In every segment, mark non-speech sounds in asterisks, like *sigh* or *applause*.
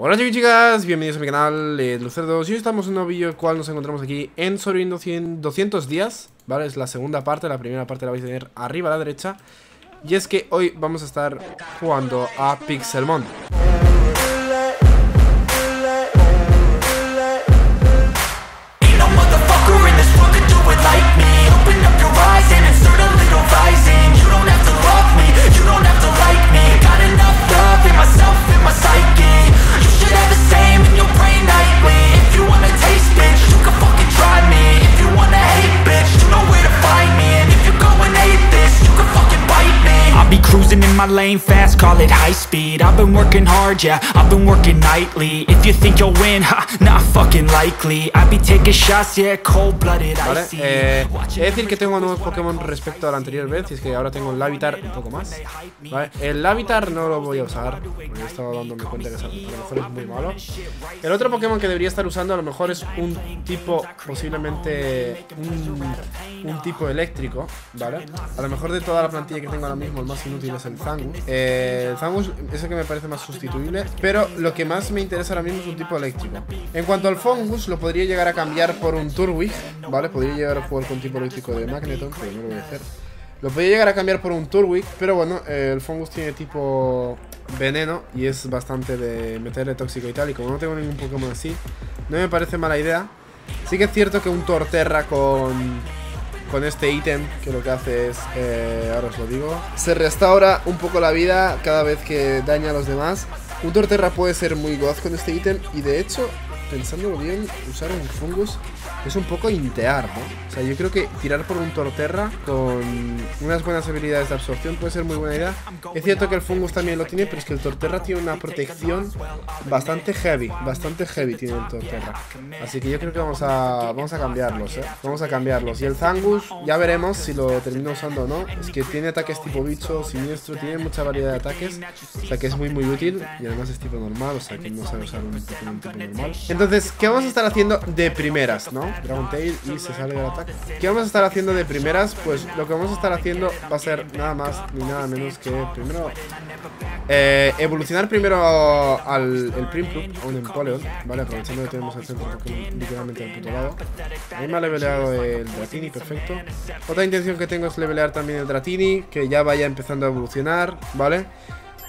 Hola chicos y chicas, bienvenidos a mi canal eh, Lucerdos y hoy estamos en un nuevo vídeo el cual nos encontramos aquí en Sobrevivir 200 días ¿Vale? Es la segunda parte, la primera parte la vais a tener arriba a la derecha. Y es que hoy vamos a estar jugando a Pixelmon cruising in my lane fast, call it high speed. I've been working hard, yeah, I've been working nightly. If you think you'll win, ha, not fucking likely. I be taking shots, yeah, cold-blooded, ¿Vale? Eh, he de decir que tengo nuevos Pokémon respecto a la anterior vez Y es que ahora tengo el Lavitar un poco más ¿Vale? El Lavitar no lo voy a usar Porque he estado dándome cuenta que a lo mejor es muy malo. El otro Pokémon que debería estar usando a lo mejor es un tipo Posiblemente un, un tipo eléctrico ¿Vale? A lo mejor de toda la plantilla que tengo ahora mismo El más inútil es el Zangus eh, El Zangus es el que me parece más sustituible Pero lo que más me interesa ahora mismo es un tipo eléctrico. En cuanto al Fungus Lo podría llegar a cambiar por un Turwig ¿Vale? Podría llegar a jugar con tipo eléctrico de Magneton Pero no lo voy a hacer. Lo podría llegar a cambiar por un Turwig Pero bueno, eh, el Fungus tiene tipo veneno Y es bastante de meterle tóxico y tal Y como no tengo ningún Pokémon así No me parece mala idea. Sí que es cierto que un Torterra con con este ítem que lo que hace es, eh, ahora os lo digo, se restaura un poco la vida cada vez que daña a los demás. Un Torterra puede ser muy goz con este ítem y de hecho, pensándolo bien, usar un Fungus es un poco intear, ¿no? O sea, yo creo que tirar por un Torterra con unas buenas habilidades de absorción puede ser muy buena idea. Es cierto que el Fungus también lo tiene, pero es que el Torterra tiene una protección bastante heavy, bastante heavy tiene el Torterra. Así que yo creo que vamos a, vamos a cambiarlos, ¿eh? Vamos a cambiarlos. Y el Zangus, ya veremos si lo termino usando o no. Es que tiene ataques tipo bicho, siniestro, tiene mucha variedad de ataques. O sea que es muy muy útil. Y además es tipo normal, o sea que no sabe usar un Pokémon tipo normal. Entonces, ¿qué vamos a estar haciendo de primeras, no? Dragon Tail y se sale del ataque. ¿Qué vamos a estar haciendo de primeras? Pues lo que vamos a estar haciendo va a ser nada más ni nada menos que primero eh, evolucionar primero al el Primplup, a un Empoleon, ¿vale? Aprovechando que tenemos el centro Pokémon literalmente al puto lado. Ahí me ha leveleado el Dratini, perfecto. Otra intención que tengo es levelear también el Dratini, que ya vaya empezando a evolucionar, ¿vale?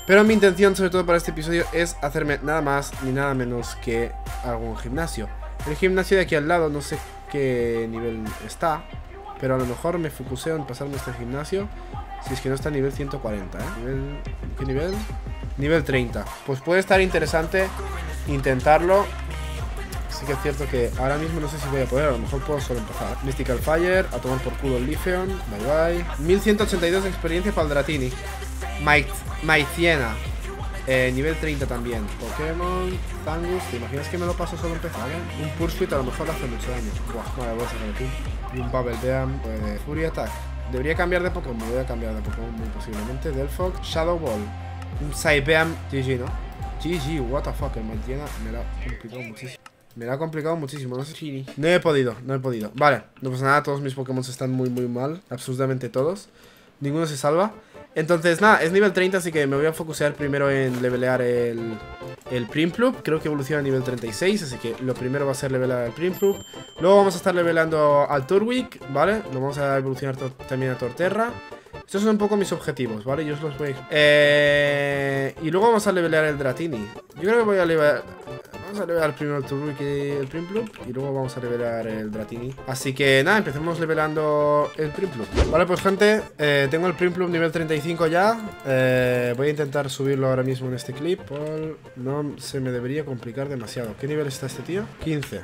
Pero mi intención, sobre todo para este episodio, es hacerme nada más ni nada menos que algún gimnasio. El gimnasio de aquí al lado, no sé qué nivel está, pero a lo mejor me focuseo en pasarme este gimnasio. Si es que no está a nivel 140, ¿eh? Nivel, ¿Qué nivel? Nivel 30. Pues puede estar interesante intentarlo. Sí que es cierto que ahora mismo no sé si voy a poder, a lo mejor puedo solo empezar. Mystical Fire, a tomar por culo el Leafeon, bye bye. 1182 de experiencia para el Dratini. Maiciena, eh, nivel 30 también. Pokémon, Zangus, ¿te imaginas que me lo paso solo empezar? eh? Un Pursuit a lo mejor hace mucho daño. Buah, vale, voy a sacar aquí. Y un Bubble Beam, pues Fury Attack. Debería cambiar de Pokémon, voy a cambiar de Pokémon muy posiblemente. Delphox, Shadow Ball. Un Psybeam, GG, ¿no? GG, what the fuck, el Maitiena me la ha complicado muchísimo. Me la ha complicado muchísimo, no sé si... No he podido, no he podido. Vale, no pasa nada, todos mis Pokémon están muy, muy mal. Absolutamente todos. Ninguno se salva. Entonces, nada, es nivel 30, así que me voy a focusear primero en levelear el, el Primplup. Creo que evoluciona a nivel 36, así que lo primero va a ser levelear el Primplup. Luego vamos a estar levelando al Turwig, ¿vale? Lo vamos a evolucionar también a Torterra. Estos son un poco mis objetivos, ¿vale? Yo os los voy a... Eh, y luego vamos a levelear el Dratini. Yo creo que voy a levelear... Vamos a levelear primero el Turwig y el Primplup Y luego vamos a levelear el Dratini Así que nada, empecemos levelando el Primplup Vale, pues gente, eh, tengo el Primplup nivel 35 ya eh, Voy a intentar subirlo ahora mismo en este clip. No se me debería complicar demasiado ¿Qué nivel está este tío? 15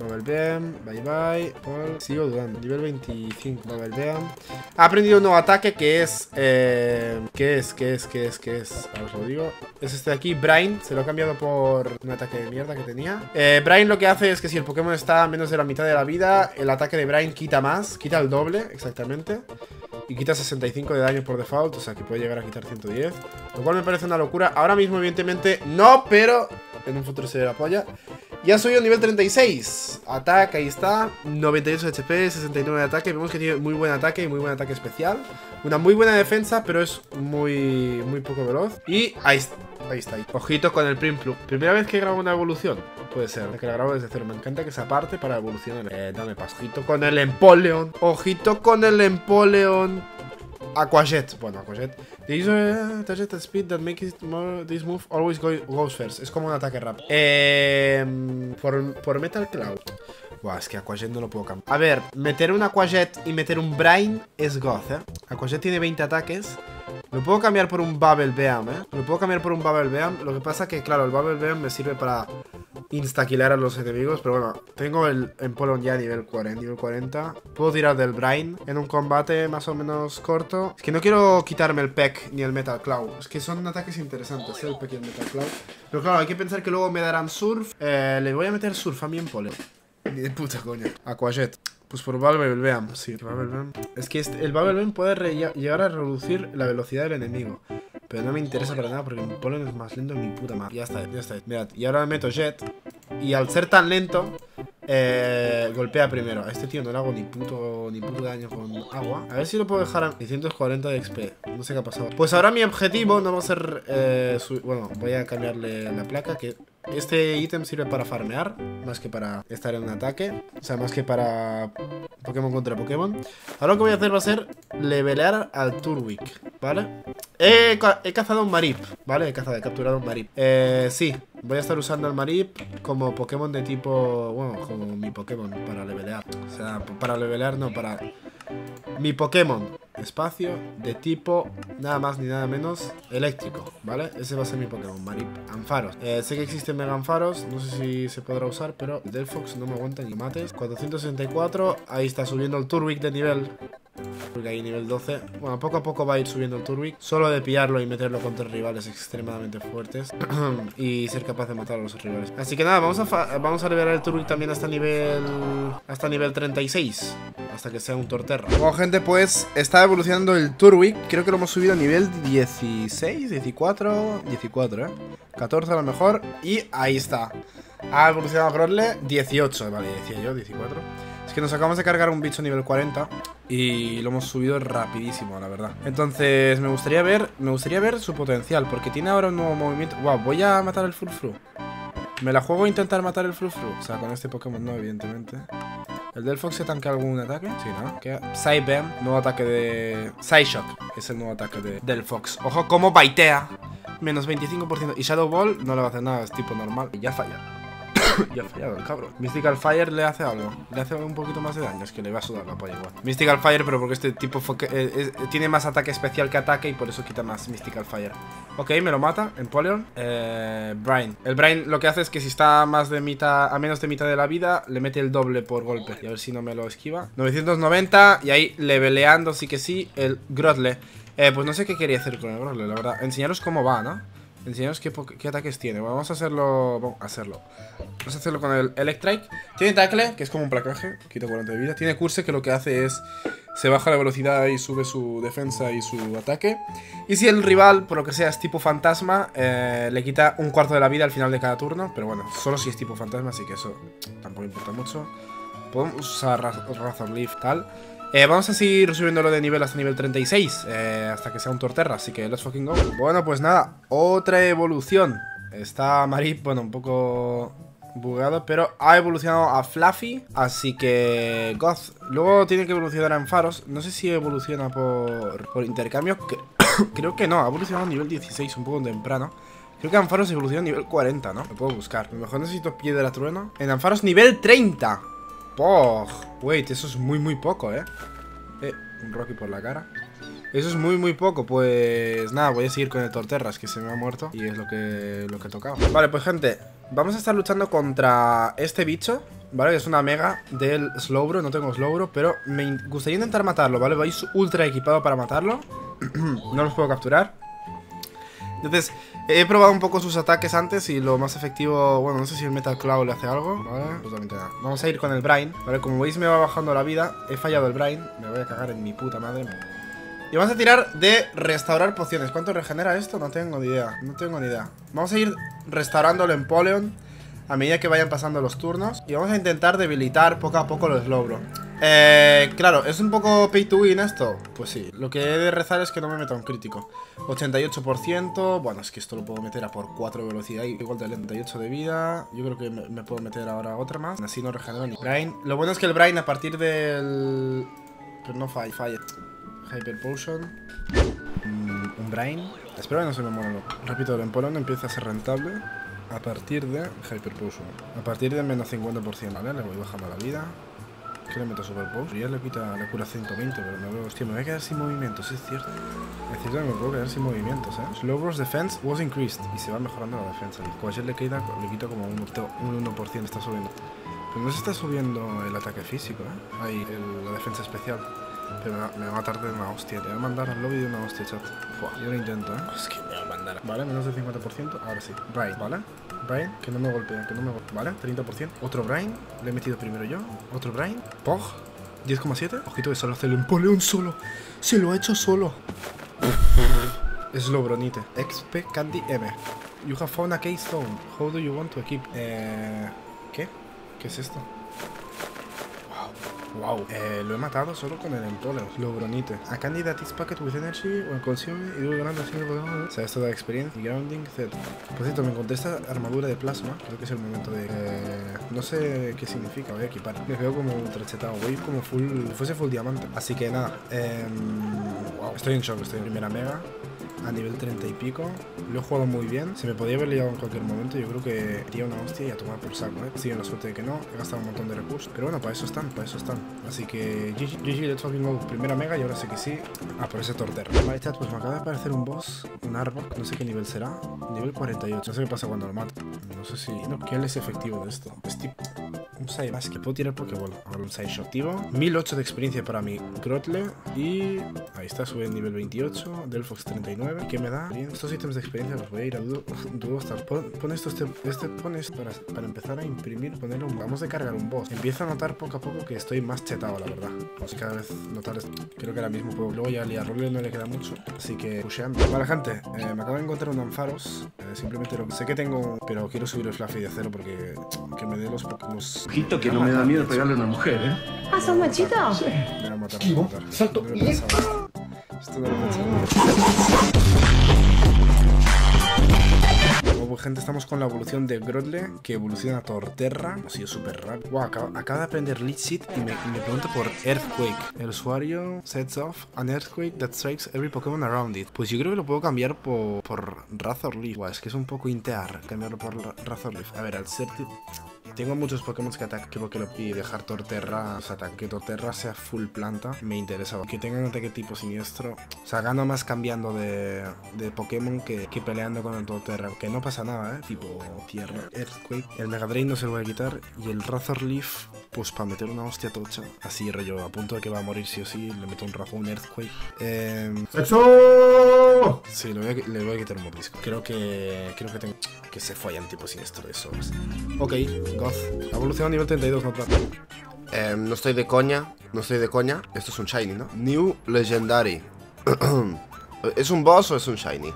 Bubble Beam, bye bye Paul. Sigo dudando, nivel 25 Bubble Beam Ha aprendido un nuevo ataque que es eh, ¿Qué es? ¿Qué es? ¿Qué es? ¿Qué es? Ahora os lo digo Es este de aquí, Brain Se lo he cambiado por un ataque de mierda que tenía eh, Brain lo que hace es que si el Pokémon está a menos de la mitad de la vida El ataque de Brain quita más Quita el doble, exactamente y quita 65 de daño por default, o sea que puede llegar a quitar 110 Lo cual me parece una locura Ahora mismo evidentemente no, pero en un futuro se la polla Ya soy a nivel 36 Ataque, ahí está 98 HP, 69 de ataque Vemos que tiene muy buen ataque y muy buen ataque especial una muy buena defensa, pero es muy, muy poco veloz. Y ahí, está, ahí está. Con el Primplu. Primera vez que grabo una evolución. Puede ser, que la grabo desde cero. Me encanta que se aparte para evolucionar. Eh, dame pasito con el Empoleon. Ojito con el Empoleon. Aquajet. Bueno, Aquajet. This uh, target speed that makes it more, this move always go, goes first. Es como un ataque rápido. Eh, por, por Metal Cloud. Buah, es que Aquajet no lo puedo cambiar. A ver, meter un Aquajet y meter un Brain es goth, ¿eh? Aquajet tiene 20 ataques. Lo puedo cambiar por un Bubble Beam, ¿eh? Lo puedo cambiar por un Bubble Beam. Lo que pasa que, claro, el Bubble Beam me sirve para instaquilar a los enemigos. Pero bueno, tengo el Empolon ya a nivel 40, nivel 40. Puedo tirar del Brain en un combate más o menos corto. Es que no quiero quitarme el Peck ni el Metal Cloud. Es que son ataques interesantes, ¿eh? el Peck y el Metal Cloud. Pero claro, hay que pensar que luego me darán Surf. Eh, le voy a meter Surf a mi Empolon. Ni de puta coña. Aquajet. Pues por Bubble Beam, sí. Bubble Beam. Es que este, el Bubble Beam puede llegar a reducir la velocidad del enemigo. Pero no me interesa para nada porque mi Pollen es más lento que mi puta madre. Ya está, ya está. Mirad, y ahora meto Jet. Y al ser tan lento, eh, golpea primero. A este tío no le hago ni puto, ni puto daño con agua. A ver si lo puedo dejar a 640 de XP. No sé qué ha pasado. Pues ahora mi objetivo no va a ser... Eh, bueno, voy a cambiarle la placa que... Este ítem sirve para farmear, más que para estar en un ataque. O sea, más que para Pokémon contra Pokémon. Ahora lo que voy a hacer va a ser levelear al Turwick, ¿vale? He, he cazado un Marip, ¿vale? He cazado, he capturado un Marip. Eh, sí, voy a estar usando al Marip como Pokémon de tipo... Bueno, como mi Pokémon para levelear. O sea, para levelear no, para... Mi Pokémon, espacio, de tipo nada más ni nada menos eléctrico, ¿vale? Ese va a ser mi Pokémon, Marip. Anfaros. Eh, sé que existen Mega Anfaros, no sé si se podrá usar, pero Delphox no me aguanta ni mates. 464, ahí está subiendo el Turwick de nivel. Porque ahí nivel 12 Bueno, poco a poco va a ir subiendo el Turwick Solo de pillarlo y meterlo contra rivales extremadamente fuertes. *clears throat* Y ser capaz de matar a los rivales. Así que nada, vamos a, vamos a liberar el Turwick también hasta nivel... Hasta nivel 36 Hasta que sea un Torterra. Bueno gente, pues está evolucionando el Turwick Creo que lo hemos subido a nivel 16, 14 14, eh 14 a lo mejor. Y ahí está. Ha evolucionado Grottle 18, vale, decía yo, 14 es que nos acabamos de cargar un bicho nivel 40 y lo hemos subido rapidísimo, la verdad. Entonces, me gustaría ver, me gustaría ver su potencial, porque tiene ahora un nuevo movimiento. Wow, voy a matar el Frufru. ¿Me la juego a intentar matar el Frufru? O sea, con este Pokémon no, evidentemente. ¿El Delphox se tanque algún ataque? Sí, ¿no? Psybeam, nuevo ataque de... Psyshock, es el nuevo ataque de Delphox. Ojo, como baitea. Menos 25%. Y Shadow Ball no le va a hacer nada, es tipo normal. Y ya falla. *coughs* ya ha fallado el cabrón. Mystical Fire le hace algo. Le hace un poquito más de daño. Es que le va a sudar la polla igual. Mystical Fire, pero porque este tipo eh, tiene más ataque especial que ataque y por eso quita más Mystical Fire. Ok, me lo mata. Empoleon. Eh, Brain. El Brain lo que hace es que si está más de mitad, a menos de mitad de la vida, le mete el doble por golpe. Y a ver si no me lo esquiva. 990. Y ahí leveleando, sí que sí, el Grotle. Eh, pues no sé qué quería hacer con el Grotle, la verdad. Enseñaros cómo va, ¿no? Enseñaros qué, ataques tiene. vamos a hacerlo. Vamos a hacerlo. Vamos a hacerlo con el Electrike. Tiene tackle, que es como un placaje. Quita 40 de vida. Tiene curse, que lo que hace es. Se baja la velocidad y sube su defensa y su ataque. Y si el rival, por lo que sea, es tipo fantasma, eh, le quita un cuarto de la vida al final de cada turno. Pero bueno, solo si es tipo fantasma, así que eso tampoco importa mucho. Podemos usar Razor Leaf, tal. Eh, vamos a seguir subiéndolo de nivel hasta nivel 36 eh, Hasta que sea un Torterra, así que let's fucking go Bueno, pues nada, otra evolución Está Marip, bueno, un poco bugado Pero ha evolucionado a Fluffy Así que Goth Luego tiene que evolucionar en Faros No sé si evoluciona por, por intercambio *coughs* Creo que no, ha evolucionado a nivel 16 Un poco temprano Creo que Anfaros evoluciona a nivel 40, ¿no? Lo puedo buscar. A lo mejor necesito piedra trueno. En Anfaros nivel 30. ¡Oh! Wait, eso es muy, muy poco, ¿eh? Eh, un Rocky por la cara. Eso es muy, muy poco. Pues nada, voy a seguir con el Torterras, que se me ha muerto. Y es lo que, lo que tocaba. Vale, pues gente, vamos a estar luchando contra este bicho. ¿Vale? Que es una mega del Slowbro. No tengo Slowbro, pero me gustaría intentar matarlo, ¿vale? Vais ultra equipado para matarlo. *clears throat* no los puedo capturar. Entonces, he probado un poco sus ataques antes y lo más efectivo, bueno, no sé si el Metal Claw le hace algo, ¿vale? Totalmente nada. Vamos a ir con el Brain, ¿vale? Como veis me va bajando la vida, he fallado el Brain, me voy a cagar en mi puta madre. Y vamos a tirar de restaurar pociones. ¿Cuánto regenera esto? No tengo ni idea, no tengo ni idea. Vamos a ir restaurando el Empoleon a medida que vayan pasando los turnos. Y vamos a intentar debilitar poco a poco los Slowbro. Eh, claro, ¿es un poco pay to win esto? Pues sí, lo que he de rezar es que no me meta un crítico. 88%, bueno, es que esto lo puedo meter a por 4 de velocidad igual de 78 de vida. Yo creo que me, puedo meter ahora otra más, así no regenero ni Brain, lo bueno es que el Brain a partir del... Pero no falla, falla. Hyper Potion. Mm, Un Brain. Espero que no se me muera Repito, el Empolón empieza a ser rentable a partir de Hyper Potion. A partir de menos 50%, ¿vale? Le voy bajando la vida ¿Qué le meto Super Pose? Ya le quita la cura 120, pero me veo... Hostia, me voy a quedar sin movimientos, es cierto. Es cierto que me puedo quedar sin movimientos, ¿eh? Slow Burst Defense was increased. Y se va mejorando la defensa. El Quashed le, quita, le quito como un, un 1%, está subiendo. Pero no se está subiendo el ataque físico, ¿eh? Ahí, el- la defensa especial. Pero me va, a matar de una hostia. Te voy a mandar al lobby de una hostia, chat. Fua, yo lo intento, ¿eh? Es que me va a mandar. Vale, menos del 50%. Ahora sí. Brain, ¿vale? Brain, que no me golpea, que no me golpea. Vale, 30%. Otro Brain. Le he metido primero yo. Otro Brain. Pog. 10,7. Ojito que solo hace el Empoleón solo. Se lo ha hecho solo. Slowbronite. XP Candy M. You have found a keystone. How do you want to equip? Eh, ¿Qué? ¿Qué es esto? Wow. Eh, lo he matado solo con el Empoleo. Slowbronite. A candidate is packed with energy when consumed y luego ganando así O sea, esto da experiencia. Grounding Z. Por cierto, me encontré esta armadura de plasma. Creo que es el momento de. Eh, no sé qué significa, voy a equipar. Me veo como ultrachetado. Voy como full. Fuese full diamante. Así que nada. em, wow. Estoy en shock. Estoy en primera mega a nivel 30 y pico. Lo he jugado muy bien. Se me podía haber liado en cualquier momento. Yo creo que iría una hostia y a tomar por saco, ¿eh? Sí, la suerte de que no. He gastado un montón de recursos. Pero bueno, para eso están, para eso están. Así que GG, let's fucking go. Primera mega y ahora sí que sí. Ah, por ese tortero. Vale, chat, pues me acaba de aparecer un boss. Un Arbok. No sé qué nivel será. Nivel 48. No sé qué pasa cuando lo mato. No sé si... No, ¿qué es efectivo de esto? Es Un side más que puedo tirar Pokéball. Ahora un side shot activo. 1008 de experiencia para mi Crotle. Y ahí está, sube el nivel 28. Delphox 39. ¿Qué me da? Bien, estos ítems de experiencia los voy a ir a *laughs* Duo Duo Star. Pon, pon esto, este, este para, para empezar a imprimir, poner un. Vamos a cargar un boss. Empiezo a notar poco a poco que estoy más chetado, la verdad. Pues cada vez notar. Creo que ahora mismo puedo. Luego ya a Rolio no le queda mucho. Así que pusheando. Vale, gente, eh, me acabo de encontrar un Ampharos. Eh, simplemente lo sé que tengo. Pero quiero subir el Fluffy de cero porque. Que me dé los. los Ojito que no me da miedo pegarle a una mujer, ¿eh? Ah, ¿sos machito? Me va a matar. me matar. salto. Esto. Bueno, pues, gente, estamos con la evolución de Grotle, que evoluciona a Torterra. Ha sido súper rápido. Wow, acaba, acaba de aprender Seed y me, y me pregunta por Earthquake. El usuario sets off an Earthquake that strikes every Pokémon around it. Pues yo creo que lo puedo cambiar por, por Razor Leaf. Wow, es que es un poco intear cambiarlo por Ra- Razor Leaf. A ver, al ser... tengo muchos Pokémon que ataque que lo y dejar Torterra, o sea, que Torterra sea full planta, me interesa. Que tenga un ataque tipo siniestro. O sea, gano más cambiando de, de Pokémon que, que peleando con el Torterra. Que no pasa nada, ¿eh? Tipo tierra, Earthquake. El Mega Drain no se lo voy a quitar. Y el Razor Leaf, pues para meter una hostia tocha. Así, rollo, a punto de que va a morir sí o sí, le meto un Razor, un Earthquake. Eh, ¡Eso! Sí, le voy, a, le voy a quitar un mordisco. Creo que. Creo que tengo. Que se follan tipo siniestro de sobras. Ok, Goth. Evolución a nivel 32, no trato. Eh, no estoy de coña, no estoy de coña. Esto es un shiny, ¿no? New Legendary. *clears throat* ¿Es un boss o es un shiny?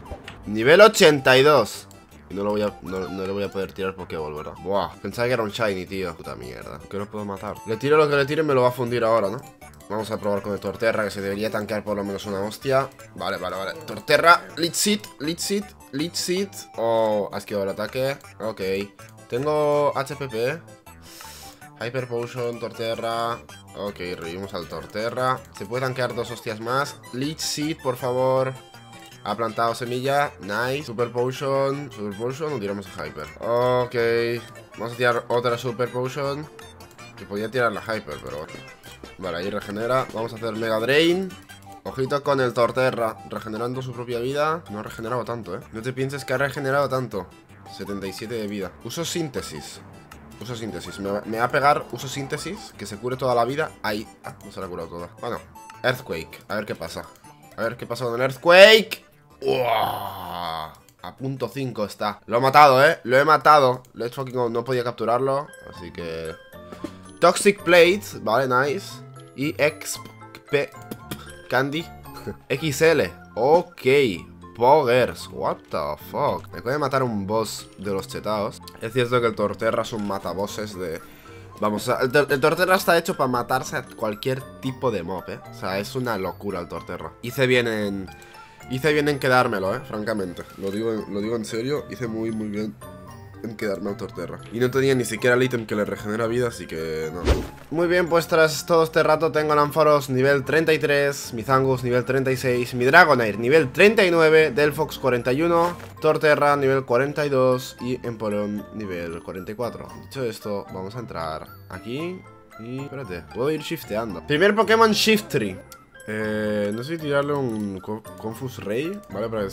Nivel 82. No, lo voy a, no, no le voy a poder tirar Pokéball, ¿verdad? Buah, pensaba que era un shiny, tío. Puta mierda. Que lo puedo matar. Le tiro lo que le tire y me lo va a fundir ahora, ¿no? Vamos a probar con el Torterra, que se debería tanquear por lo menos una hostia. Vale, vale, vale. Torterra, Seed, Leech Seed. Oh, ha esquivado el ataque. Ok. Tengo HPP. Hyper Potion, Torterra. Ok, revivimos al Torterra. Se puede tanquear dos hostias más. Leech Seed, por favor. Ha plantado semilla. Nice. Super Potion. Super Potion o tiramos a Hyper. Ok. Vamos a tirar otra Super Potion. Que podía tirar la Hyper, pero. Vale, ahí regenera. Vamos a hacer Mega Drain. Ojito con el Torterra, regenerando su propia vida. No ha regenerado tanto, ¿eh? No te pienses que ha regenerado tanto. 77 de vida. Uso síntesis. Uso síntesis. Me, me va a pegar uso síntesis, que se cure toda la vida. Ahí. Ah, no se la ha curado toda. Bueno, Earthquake. A ver qué pasa. A ver qué pasa con el Earthquake. A punto 5 está. Lo he matado, ¿eh? Lo he matado. Fucking go. No podía capturarlo. Así que... Toxic Plate. Vale, nice. Y XP... Candy. *laughs* XL. Ok. Poggers. What the fuck. Me puede matar un boss de los chetados. Es cierto que el Torterra es un matabosses de Vamos, sea, el, el Torterra está hecho para matarse a cualquier tipo de mob, ¿eh? O sea, es una locura el Torterra. Hice bien en... Hice bien en quedármelo, ¿eh? Francamente. Lo digo, lo digo en serio. Hice muy, muy bien en quedarme al Torterra. Y no tenía ni siquiera el ítem que le regenera vida, así que no. Muy bien, pues tras todo este rato tengo Lanforos nivel 33, mi Zangus nivel 36, mi Dragonair nivel 39, Delphox 41, Torterra nivel 42 y Empoleon nivel 44. Dicho esto, vamos a entrar aquí y... Espérate, puedo ir shifteando. Primer Pokémon Shift Tree. Eh, no sé si tirarle un Co- Confus Ray, ¿vale? Para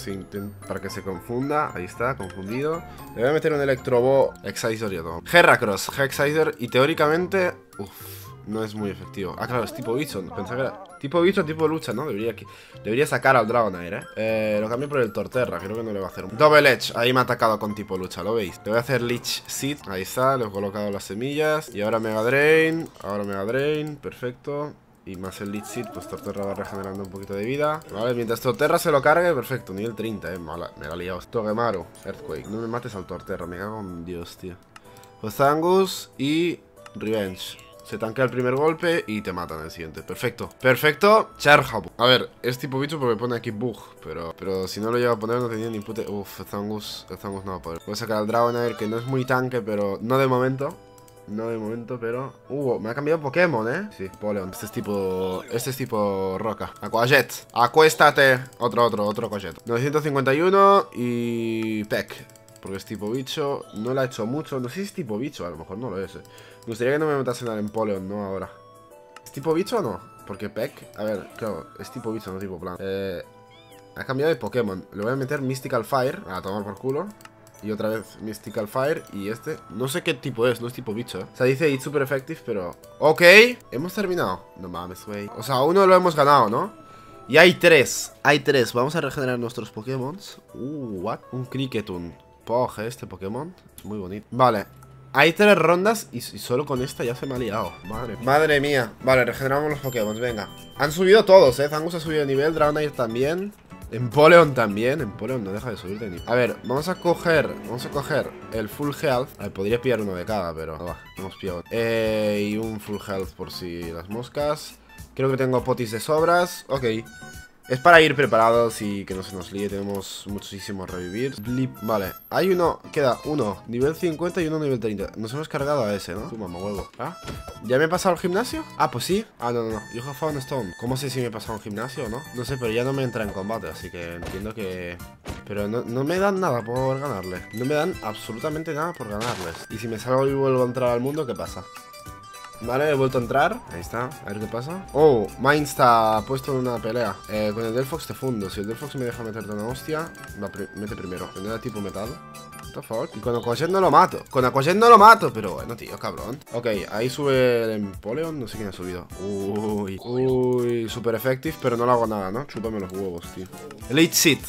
que, se confunda. Ahí está, confundido. Le voy a meter un Electrobo Excisor y todo. Heracross, Hexisor y teóricamente... Uff, no es muy efectivo. Ah, claro, es tipo bicho. ¿no? Pensaba que era tipo bicho, tipo lucha, ¿no? Debería, debería sacar al Dragonair, ¿eh? ¿eh? Lo cambio por el Torterra, creo que no le va a hacer. Double Edge, ahí me ha atacado con tipo lucha, ¿lo veis? Le voy a hacer Leech Seed, ahí está, le he colocado las semillas. Y ahora Mega Drain, ahora Mega Drain, perfecto. Y más el Seed, pues Torterra va regenerando un poquito de vida. Vale, mientras Torterra se lo cargue, perfecto. Nivel 30, eh. Mala, me la he liado. Togemaru, Earthquake. No me mates al Torterra, me cago en Dios, tío. Zangus y Revenge. Se tanquea el primer golpe y te matan el siguiente. Perfecto. Perfecto. Charhabu. A ver, es tipo bicho porque pone aquí bug. Pero, pero si no lo llevo a poner no tenía ni puta... Uf, Zangus, Zangus no va a poder. Voy a sacar al Dragonair que no es muy tanque, pero no de momento. No de momento, pero... Uh, me ha cambiado Pokémon, ¿eh? Sí, Poleon. Este es tipo... Este es tipo roca. Aquajet. Acuéstate. Otro, otro, otro Aquajet. 951 y... Peck. Porque es tipo bicho. No le ha hecho mucho. No sé si es tipo bicho. A lo mejor no lo es. eh. Me gustaría que no me metasen al Empoleon, ¿no? Ahora. ¿Es tipo bicho o no? Porque Peck... A ver, claro. Es tipo bicho, no tipo plan. Eh... Ha cambiado de Pokémon. Le voy a meter Mystical Fire. A tomar por culo. Y otra vez Mystical Fire. Y este, no sé qué tipo es, no es tipo bicho. ¿eh? O sea, dice It's super effective, pero. Ok, hemos terminado. No mames, güey. O sea, uno lo hemos ganado, ¿no? Y hay tres. Hay tres. Vamos a regenerar nuestros Pokémon. Uh, what? Un Cricketun. Poge este Pokémon. Es muy bonito. Vale. Hay tres rondas y, solo con esta ya se me ha liado. Madre, mía. Vale, regeneramos los Pokémon. Venga. Han subido todos, eh. Zangus ha subido de nivel. Dragonair también. Empoleon también, Empoleon no deja de subir de nivel A ver, vamos a coger, vamos a coger el full health. A ver, podría pillar uno de cada, pero no va, hemos pillado eh, Y un full health por si las moscas. Creo que tengo potis de sobras, ok es para ir preparados y que no se nos líe, tenemos muchísimos revivir. Blip, vale, hay uno, queda uno, nivel 50 y uno nivel 30. Nos hemos cargado a ese, ¿no? Tu mamá huevo. ¿Ah? ¿Ya me he pasado al gimnasio? Ah, pues sí. Ah, no, no, no. You have found stone. ¿Cómo sé si me he pasado al gimnasio o no? No sé, pero ya no me entra en combate, así que entiendo que... Pero no, no me dan nada por ganarle. No me dan absolutamente nada por ganarles. Y si me salgo y vuelvo a entrar al mundo, ¿qué pasa? Vale, he vuelto a entrar. Ahí está, a ver qué pasa. Oh, Mine está puesto en una pelea. Eh, con el Delphox te fundo. Si el Delphox me deja meterte una hostia, va pri- mete primero. Venera tipo metal. What the fuck? Y con Aquajet no lo mato. Con Aquajet no lo mato, pero bueno, tío, cabrón. Ok, ahí sube el Empoleon. No sé quién ha subido. Uy, uy, super effective, pero no le hago nada, ¿no? Chúpame los huevos, tío. Elite Seed.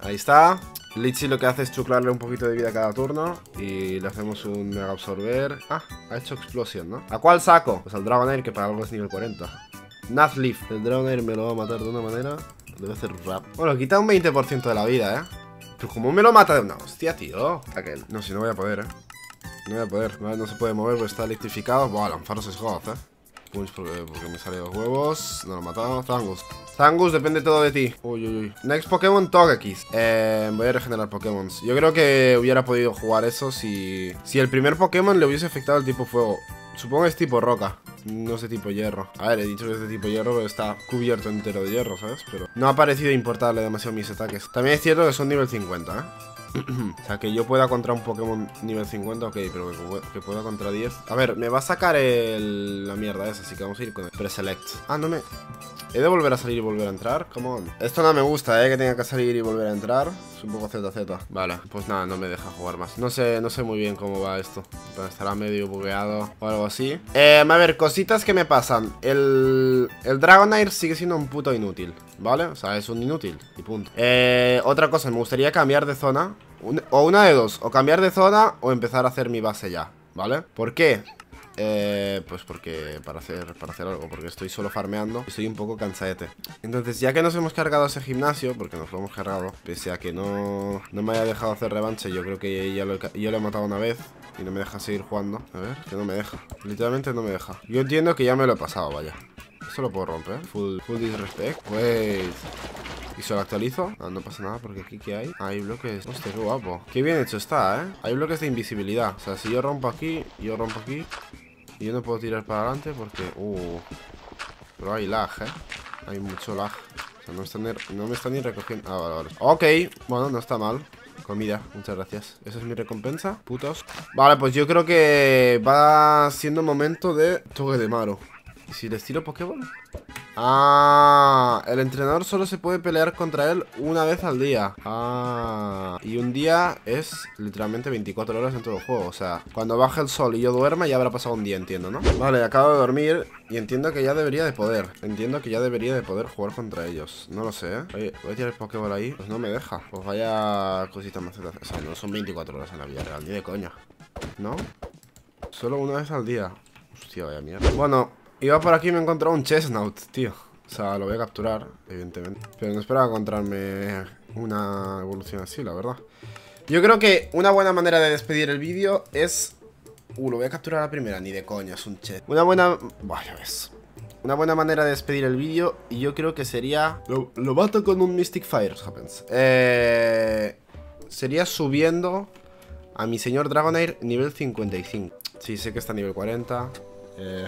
Ahí está. Litchi lo que hace es chuclarle un poquito de vida cada turno y le hacemos un mega absorber. Ah, ha hecho explosión, ¿no? ¿A cuál saco? Pues al Dragonair que para algo es nivel 40. Nathleaf. El Dragonair me lo va a matar de una manera. A hacer rap. Bueno, quita un 20% de la vida, ¿eh? Pero ¿cómo me lo mata de una hostia, tío? Aquel. No, si no voy a poder, ¿eh? No voy a poder. No, se puede mover porque está electrificado. Buah, Lanfaros es God, ¿eh? Punch porque, porque me sale los huevos. No lo he matado. Zangus. Zangus, depende todo de ti. Uy, uy, uy. Next Pokémon, Togekiss. Eh, voy a regenerar Pokémon. Yo creo que hubiera podido jugar eso si... Si el primer Pokémon le hubiese afectado el tipo fuego. Supongo que es tipo roca. No es de tipo hierro. A ver, he dicho que es de tipo hierro, pero está cubierto entero de hierro, ¿sabes? Pero no ha parecido importarle demasiado mis ataques. También es cierto que son nivel 50, ¿eh? *clears throat* o sea, que yo pueda contra un Pokémon nivel 50, ok, pero que, pueda contra 10. A ver, me va a sacar el... la mierda esa, así que vamos a ir con el preselect. Ah, no me... ¿He de volver a salir y volver a entrar? Come on. Esto no me gusta, eh, que tenga que salir y volver a entrar. Un poco ZZ. Vale, pues nada, no me deja jugar más. No sé, no sé muy bien cómo va esto. Estará medio bugueado o algo así. Eh, a ver, cositas que me pasan. El, el Dragonair sigue siendo un puto inútil, ¿vale? O sea, es un inútil y punto. Eh, otra cosa, me gustaría cambiar de zona. O una de dos, o cambiar de zona o empezar a hacer mi base ya, ¿vale? ¿Por qué? Eh, pues porque para hacer, para hacer algo, porque estoy solo farmeando y estoy un poco cansadete. Entonces, ya que nos hemos cargado ese gimnasio, porque nos lo hemos cargado, pese a que no, no me haya dejado hacer revanche, yo creo que ya lo, yo lo he matado una vez y no me deja seguir jugando. A ver, que no me deja. Literalmente no me deja. Yo entiendo que ya me lo he pasado, vaya. Esto lo puedo romper. Full, full disrespect. Pues... ¿Y se lo actualizo? Ah, no pasa nada porque aquí ¿qué hay? Hay bloques. Hostia, qué guapo. Qué bien hecho está, ¿eh? Hay bloques de invisibilidad. O sea, si yo rompo aquí, yo rompo aquí. Y yo no puedo tirar para adelante porque... Uh... Pero hay lag, ¿eh? Hay mucho lag. O sea, no, está ni- no me está ni recogiendo... Ah, vale, vale. Ok. Bueno, no está mal. Comida, muchas gracias. Esa es mi recompensa, putos. Vale, pues yo creo que va siendo momento de toque de Maro. ¿Y si les tiro Pokéball? Ah, el entrenador solo se puede pelear contra él una vez al día. Ah, y un día es literalmente 24 horas en todo el juego. O sea, cuando baje el sol y yo duerma ya habrá pasado un día, entiendo, ¿no? Vale, acabo de dormir y entiendo que ya debería de poder. Entiendo que ya debería de poder jugar contra ellos. No lo sé, ¿eh? Oye, voy a tirar el Pokéball ahí. Pues no me deja. Pues vaya cosita más. O sea, no son 24 horas en la vida real, ni de coña. ¿No? Solo una vez al día. Hostia, vaya mierda. Bueno, iba por aquí y me he encontrado un Chestnut, tío. O sea, lo voy a capturar, evidentemente. Pero no esperaba encontrarme una evolución así, la verdad. Yo creo que una buena manera de despedir el vídeo es... Uh, lo voy a capturar a la primera, ni de coña, es un chest. Una buena... Buah, ya ves. Una buena manera de despedir el vídeo y yo creo que sería... Lo, lo mato con un Mystic Fire, happens. Eh... Sería subiendo a mi señor Dragonair nivel 55. Sí, sé que está a nivel 40. Eh,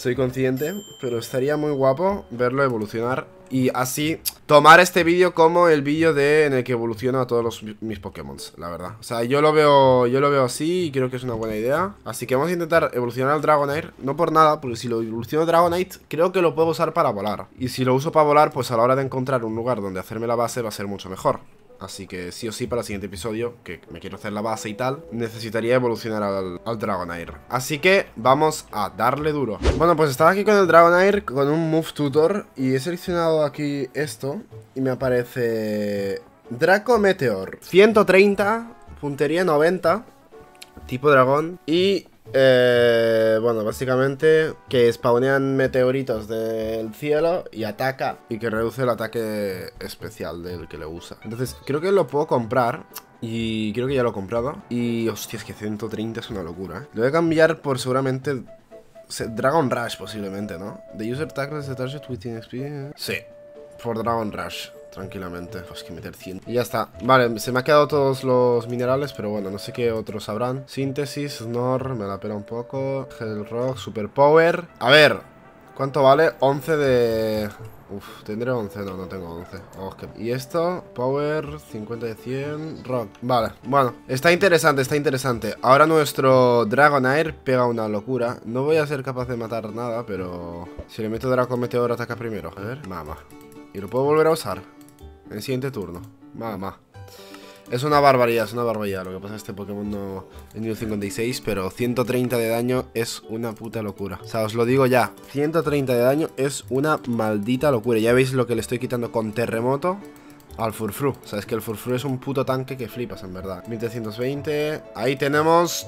soy consciente, pero estaría muy guapo verlo evolucionar y así tomar este vídeo como el vídeo de en el que evoluciono a todos los, mis Pokémon, la verdad. O sea, yo lo veo yo lo veo así y creo que es una buena idea. Así que vamos a intentar evolucionar al Dragonair, no por nada, porque si lo evoluciono Dragonite, creo que lo puedo usar para volar. Y si lo uso para volar, pues a la hora de encontrar un lugar donde hacerme la base va a ser mucho mejor. Así que sí o sí para el siguiente episodio, que me quiero hacer la base y tal, necesitaría evolucionar al, Dragonair. Así que vamos a darle duro. Bueno, pues estaba aquí con el Dragonair, con un Move Tutor, y he seleccionado aquí esto, y me aparece Draco Meteor. 130, puntería 90, tipo dragón, y... eh, bueno, básicamente que spawnean meteoritos del cielo y ataca y que reduce el ataque especial del que le usa. Entonces, creo que lo puedo comprar y creo que ya lo he comprado. Y hostia, es que 130 es una locura. ¿eh? Lo voy a cambiar por seguramente se- Dragon Rush posiblemente, ¿no? The user tackles the target within experience. Sí, por Dragon Rush. Tranquilamente, pues que meter 100 Y ya está, vale, se me han quedado todos los minerales Pero bueno, no sé qué otros habrán. Síntesis, Snor, me la pela un poco. Hell Rock, Super Power. A ver, ¿cuánto vale? 11 de... Uf, ¿tendré 11? No, no tengo 11 Oh, Y esto, Power, 50 de 100 Rock, vale, bueno Está interesante, está interesante. Ahora nuestro Dragonair pega una locura. No voy a ser capaz de matar nada, pero... Si le meto Draco Meteor ataca primero. A ver, mama Y lo puedo volver a usar En el siguiente turno Mama es una barbaridad, es una barbaridad. Lo que pasa es este Pokémon no es nivel 56, pero 130 de daño es una puta locura. O sea, os lo digo ya. 130 de daño es una maldita locura. Ya veis lo que le estoy quitando con terremoto al Furfru. O sea, es que el Furfru es un puto tanque que flipas, en verdad. 1320. Ahí tenemos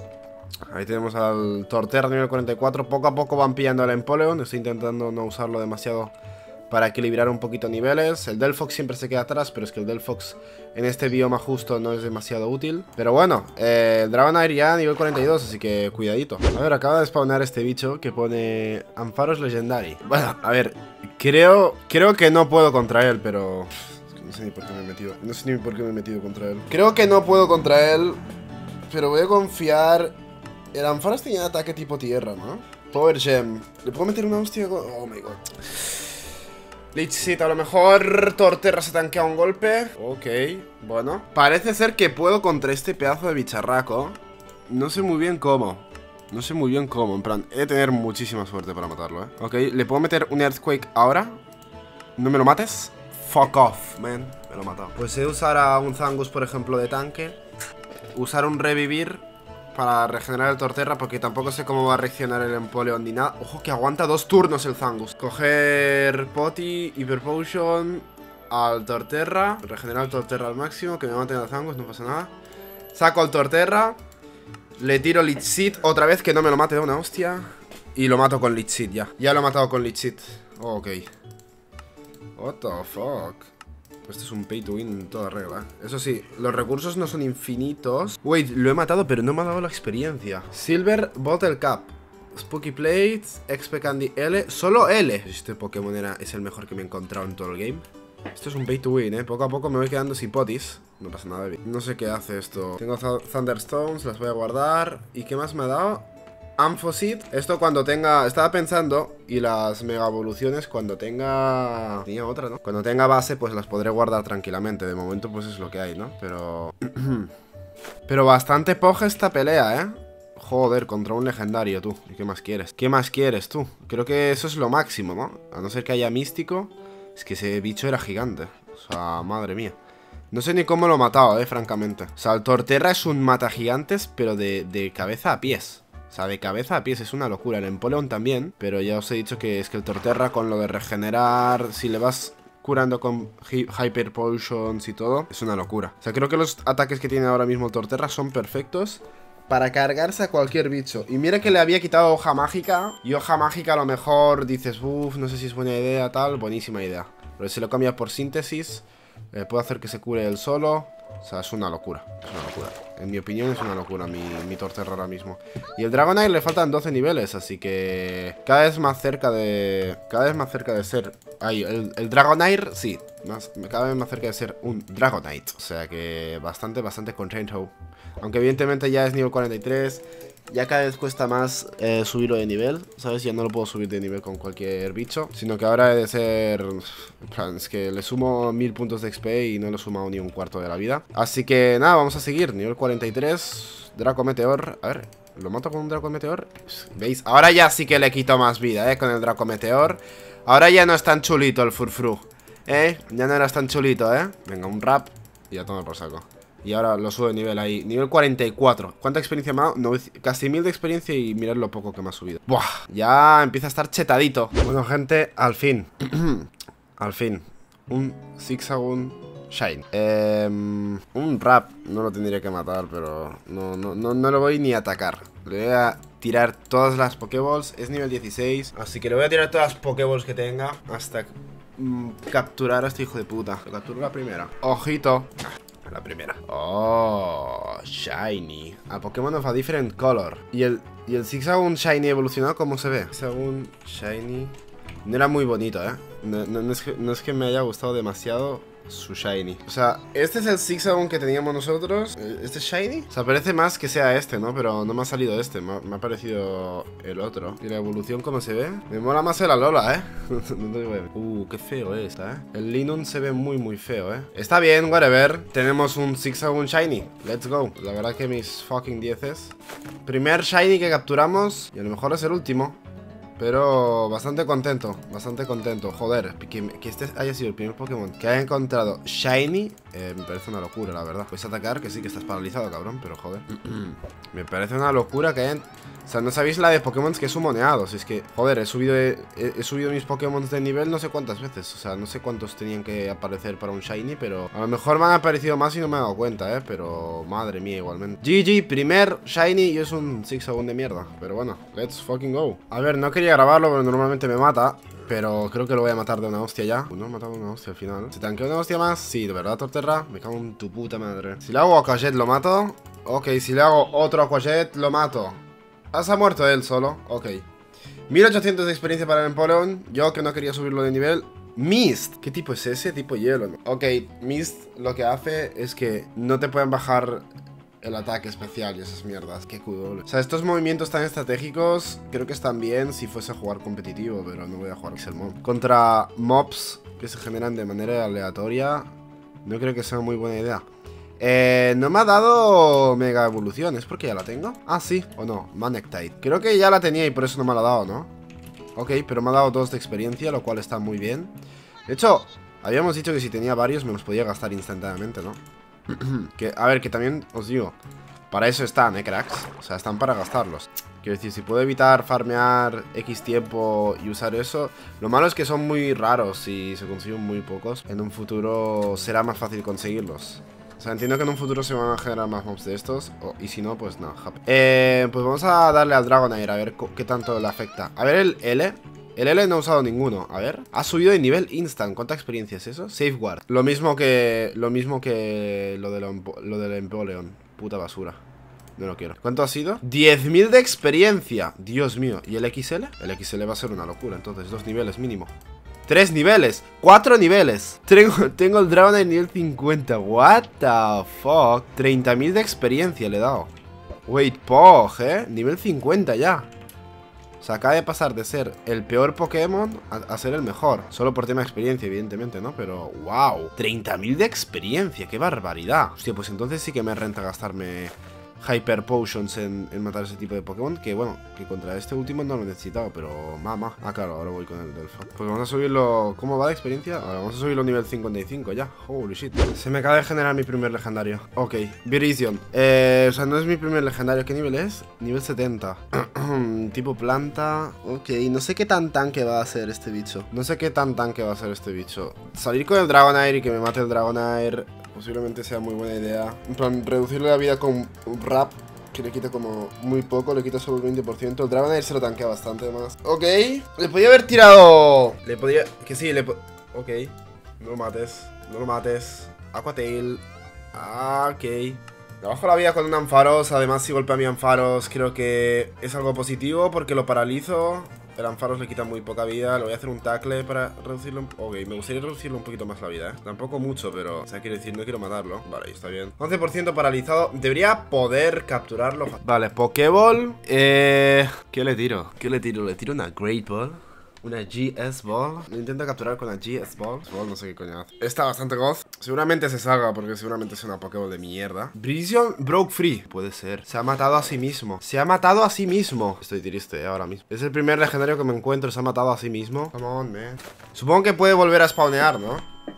Ahí tenemos al Torterra nivel 44. Poco a poco van pillando el Empoleon. Estoy intentando no usarlo demasiado para equilibrar un poquito niveles. El Delphox siempre se queda atrás, pero es que el Delphox en este bioma justo no es demasiado útil. Pero bueno, eh, el Dragonair ya nivel 42, así que cuidadito. A ver, acaba de spawnar este bicho que pone Ampharos Legendary. Bueno, a ver, creo, creo que no puedo contra él, pero... No sé ni por qué me he metido. No sé ni por qué me he metido contra él. Creo que no puedo contra él, pero voy a confiar. El Ampharos tenía ataque tipo tierra, ¿no? Power Gem. ¿Le puedo meter una hostia? Oh my god. Lich Seed, a lo mejor Torterra se tanquea un golpe. Ok, bueno. Parece ser que puedo contra este pedazo de bicharraco. No sé muy bien cómo. No sé muy bien cómo. En plan, he de tener muchísima suerte para matarlo, ¿eh? Ok, ¿le puedo meter un Earthquake ahora? ¿No me lo mates? Fuck off, man. Me lo he matado. Pues he usar a un Zangus, por ejemplo, de tanque. Usar un Revivir para regenerar el Torterra porque tampoco sé cómo va a reaccionar el Empoleon ni nada. Ojo que aguanta dos turnos el Zangus. Coger Poti, Hyper Potion al Torterra. Regenerar el Torterra al máximo, que me maten al Zangus, no pasa nada. Saco al Torterra. Le tiro Lich Seed otra vez que no me lo mate de una hostia. Y lo mato con Lich Seed ya. Ya lo he matado con Lich Seed. ok. What the fuck. Este es un pay to win en toda regla. Eso sí, los recursos no son infinitos. Wait, lo he matado, pero no me ha dado la experiencia. Silver Bottle Cap. Spooky Plates, XP Candy L. Solo L. Este Pokémon era, es el mejor que me he encontrado en todo el game. Esto es un pay to win, ¿eh? Poco a poco me voy quedando sin potis. No pasa nada bien. No sé qué hace esto. Tengo Th- Thunderstones, las voy a guardar. ¿Y qué más me ha dado? Amphosit. Esto cuando tenga... Estaba pensando... Y las mega evoluciones cuando tenga... Tenía otra, ¿no? Cuando tenga base, pues las podré guardar tranquilamente. De momento, pues es lo que hay, ¿no? Pero... *clears throat* Pero bastante poja esta pelea, ¿eh? Joder, contra un legendario, tú. ¿Y qué más quieres? ¿Qué más quieres, tú? Creo que eso es lo máximo, ¿no? A no ser que haya místico. Es que ese bicho era gigante. O sea, madre mía. No sé ni cómo lo he matado, eh, francamente. O sea, el Torterra es un mata gigantes, pero de, de cabeza a pies. O sea, de cabeza a pies es una locura. El Empoleon también, pero ya os he dicho que es que el Torterra con lo de regenerar, si le vas curando con Hyper Potions y todo, es una locura. O sea, creo que los ataques que tiene ahora mismo el Torterra son perfectos para cargarse a cualquier bicho. Y mira que le había quitado hoja mágica. Y hoja mágica a lo mejor dices, uff, no sé si es buena idea, tal. Buenísima idea. Pero si lo cambias por síntesis, eh, puede hacer que se cure él solo. O sea, es una locura. Es una locura. En mi opinión es una locura mi, mi ahora mismo. Y el Dragonite le faltan 12 niveles, así que cada vez más cerca de... Cada vez más cerca de ser... Ay, el, el Dragonite, sí. Más, cada vez más cerca de ser un Dragonite. O sea que bastante, bastante contento. Aunque evidentemente ya es nivel 43. Ya cada vez cuesta más eh, subirlo de nivel, ¿sabes? Ya no lo puedo subir de nivel con cualquier bicho. Sino que ahora he de ser... Es que le sumo mil puntos de XP y no le he sumado ni un cuarto de la vida. Así que nada, vamos a seguir. Nivel 43. Draco Meteor. A ver, ¿lo mato con un Draco Meteor? ¿Veis? Ahora ya sí que le quito más vida, ¿eh? Con el Draco Meteor. Ahora ya no es tan chulito el Furfru. ¿Eh? Ya no eras tan chulito, ¿eh? Venga, un rap y ya toma por saco. Y ahora lo subo de nivel ahí. Nivel 44. ¿Cuánta experiencia me ha dado? Casi 1000 de experiencia y mirad lo poco que me ha subido. Buah, ya empieza a estar chetadito. Bueno, gente, al fin. *clears throat* al fin. Un Zigzagoon Shine. Em, un rap. No lo tendría que matar, pero no, no, no, no lo voy ni a atacar. Le voy a tirar todas las Pokéballs. Es nivel 16. Así que le voy a tirar todas las Pokéballs que tenga hasta mm, capturar a este hijo de puta. Lo capturo la primera. Ojito. Ah, La primera. Oh, shiny. A Pokémon of a different color. Y el, y el Zigzagoon Shiny evolucionado, ¿cómo se ve? Zigzagoon Shiny. No era muy bonito, ¿eh? No, no- no es que, no es que me haya gustado demasiado su Shiny. O sea, este es el Zigzagoon que teníamos nosotros. Eh, ¿Este es Shiny? O sea, parece más que sea este, ¿no? Pero no me ha salido este, me ha, parecido el otro. ¿Y la evolución cómo se ve? Me mola más el Alola, ¿eh? *laughs* No te uh, qué feo está, ¿eh? El Linun se ve muy, muy feo, ¿eh? Está bien, whatever. Tenemos un Zigzagoon Shiny. Let's go. La verdad que mis fucking dieces. Primer Shiny que capturamos. Y a lo mejor es el último. Pero bastante contento, bastante contento. Joder, que, que este haya sido el primer Pokémon que haya encontrado Shiny, eh, me parece una locura, la verdad. Puedes atacar, que sí que estás paralizado, cabrón, pero joder. *clears throat* me parece una locura que hayan... O sea, no sabéis la de Pokémon que he sumoneado. Si es que, joder, he subido, he, he subido mis Pokémon de nivel no sé cuántas veces. O sea, no sé cuántos tenían que aparecer para un Shiny, pero a lo mejor me han aparecido más y no me he dado cuenta, ¿eh? Pero madre mía, igualmente. GG, primer Shiny y es un Zigzagoon de mierda. Pero bueno, let's fucking go. A ver, no quería grabarlo, pero normalmente me mata. Pero creo que lo voy a matar de una hostia ya. No he matado una hostia al final. ¿Se tanquea una hostia más? Sí, de verdad, Torterra. Me cago en tu puta madre. Si le hago Aquajet, lo mato. Ok, si le hago otro Aquajet, lo mato. Ah, se ha muerto él solo. Ok. 1800 de experiencia para el Empoleon. Yo que no quería subirlo de nivel. Mist. ¿Qué tipo es ese? Tipo hielo. ¿no? Ok, Mist lo que hace es que no te pueden bajar el ataque especial y esas mierdas. Qué culo. O sea, estos movimientos tan estratégicos creo que están bien si fuese a jugar competitivo, pero no voy a jugar Mob. Contra mobs que se generan de manera aleatoria, no creo que sea muy buena idea. Eh, no me ha dado Mega Evolución, ¿es porque ya la tengo? Ah, sí, o no, Manectite. Creo que ya la tenía y por eso no me la ha dado, ¿no? Ok, pero me ha dado dos de experiencia, lo cual está muy bien. De hecho, habíamos dicho que si tenía varios me los podía gastar instantáneamente, ¿no? *clears throat* que, a ver, que también os digo, para eso están, ¿eh, cracks? O sea, están para gastarlos. Quiero decir, si puedo evitar farmear X tiempo y usar eso, lo malo es que son muy raros y se consiguen muy pocos. En un futuro será más fácil conseguirlos. O sea, entiendo que en un futuro se van a generar más mobs de estos. y si no, pues no. Eh, pues vamos a darle al Dragonair a ver qué tanto le afecta. A ver el L. El L no he usado ninguno. A ver. Ha subido de nivel instant. ¿Cuánta experiencia es eso? Safeguard. Lo mismo que. Lo mismo que lo, de lo, del Empoleon. Puta basura. No lo quiero. ¿Cuánto ha sido? 10.000 de experiencia. Dios mío. ¿Y el XL? El XL va a ser una locura. Entonces, dos niveles mínimo. Tres niveles. Cuatro niveles. Tengo, el Dragonair nivel 50. What the fuck. 30.000 de experiencia le he dado. Wait, Pog, ¿eh? Nivel 50 ya. O sea, acaba de pasar de ser el peor Pokémon a, a ser el mejor. Solo por tema de experiencia, evidentemente, ¿no? Pero, wow. 30.000 de experiencia, qué barbaridad. Hostia, pues entonces sí que me renta gastarme Hyper Potions en, matar ese tipo de Pokémon. Que bueno, que contra este último no lo necesitaba, pero mamá. Ah, claro, ahora voy con el Delpha. Pues vamos a subirlo. ¿Cómo va de experiencia? Ahora vamos a subirlo nivel 55 ya. Holy shit. Se me acaba de generar mi primer legendario. Ok, Virizion. Eh, o sea, no es mi primer legendario. ¿Qué nivel es? Nivel 70. *clears throat* tipo planta. Ok, no sé qué tan tanque va a ser este bicho. No sé qué tan tanque va a ser este bicho. Salir con el Dragonair y que me mate el Dragonair posiblemente sea muy buena idea. En plan, reducirle la vida con un rap que le quita como muy poco, le quita solo el 20%. El Dragonair se lo tanquea bastante más. Ok, le podía haber tirado... Le podía... Que sí, le... po- Ok, no lo mates, no lo mates. Aquatail. Ah, ok. Le bajo la vida con un Ampharos, además si golpea a mi Ampharos creo que es algo positivo porque lo paralizo. El le quita muy poca vida, le voy a hacer un tackle para reducirlo un... Ok, me gustaría reducirlo un poquito más la vida, ¿eh? Tampoco mucho, pero... O sea, quiero decir, no quiero matarlo. Vale, está bien. 11% paralizado. Debería poder capturarlo. Vale, Pokéball. Eh... ¿Qué le tiro? ¿Qué le tiro? ¿Le tiro una Great Ball? Una GS Ball. Lo intento capturar con la GS Ball. No sé qué coño hace. Está bastante goz. Seguramente se salga porque seguramente es una Pokéball de mierda. Brision broke free. Puede ser. Se ha matado a sí mismo. Se ha matado a sí mismo. Estoy triste eh, ahora mismo. Es el primer legendario que me encuentro. Se ha matado a sí mismo. Come on, man. Supongo que puede volver a spawnear, ¿no?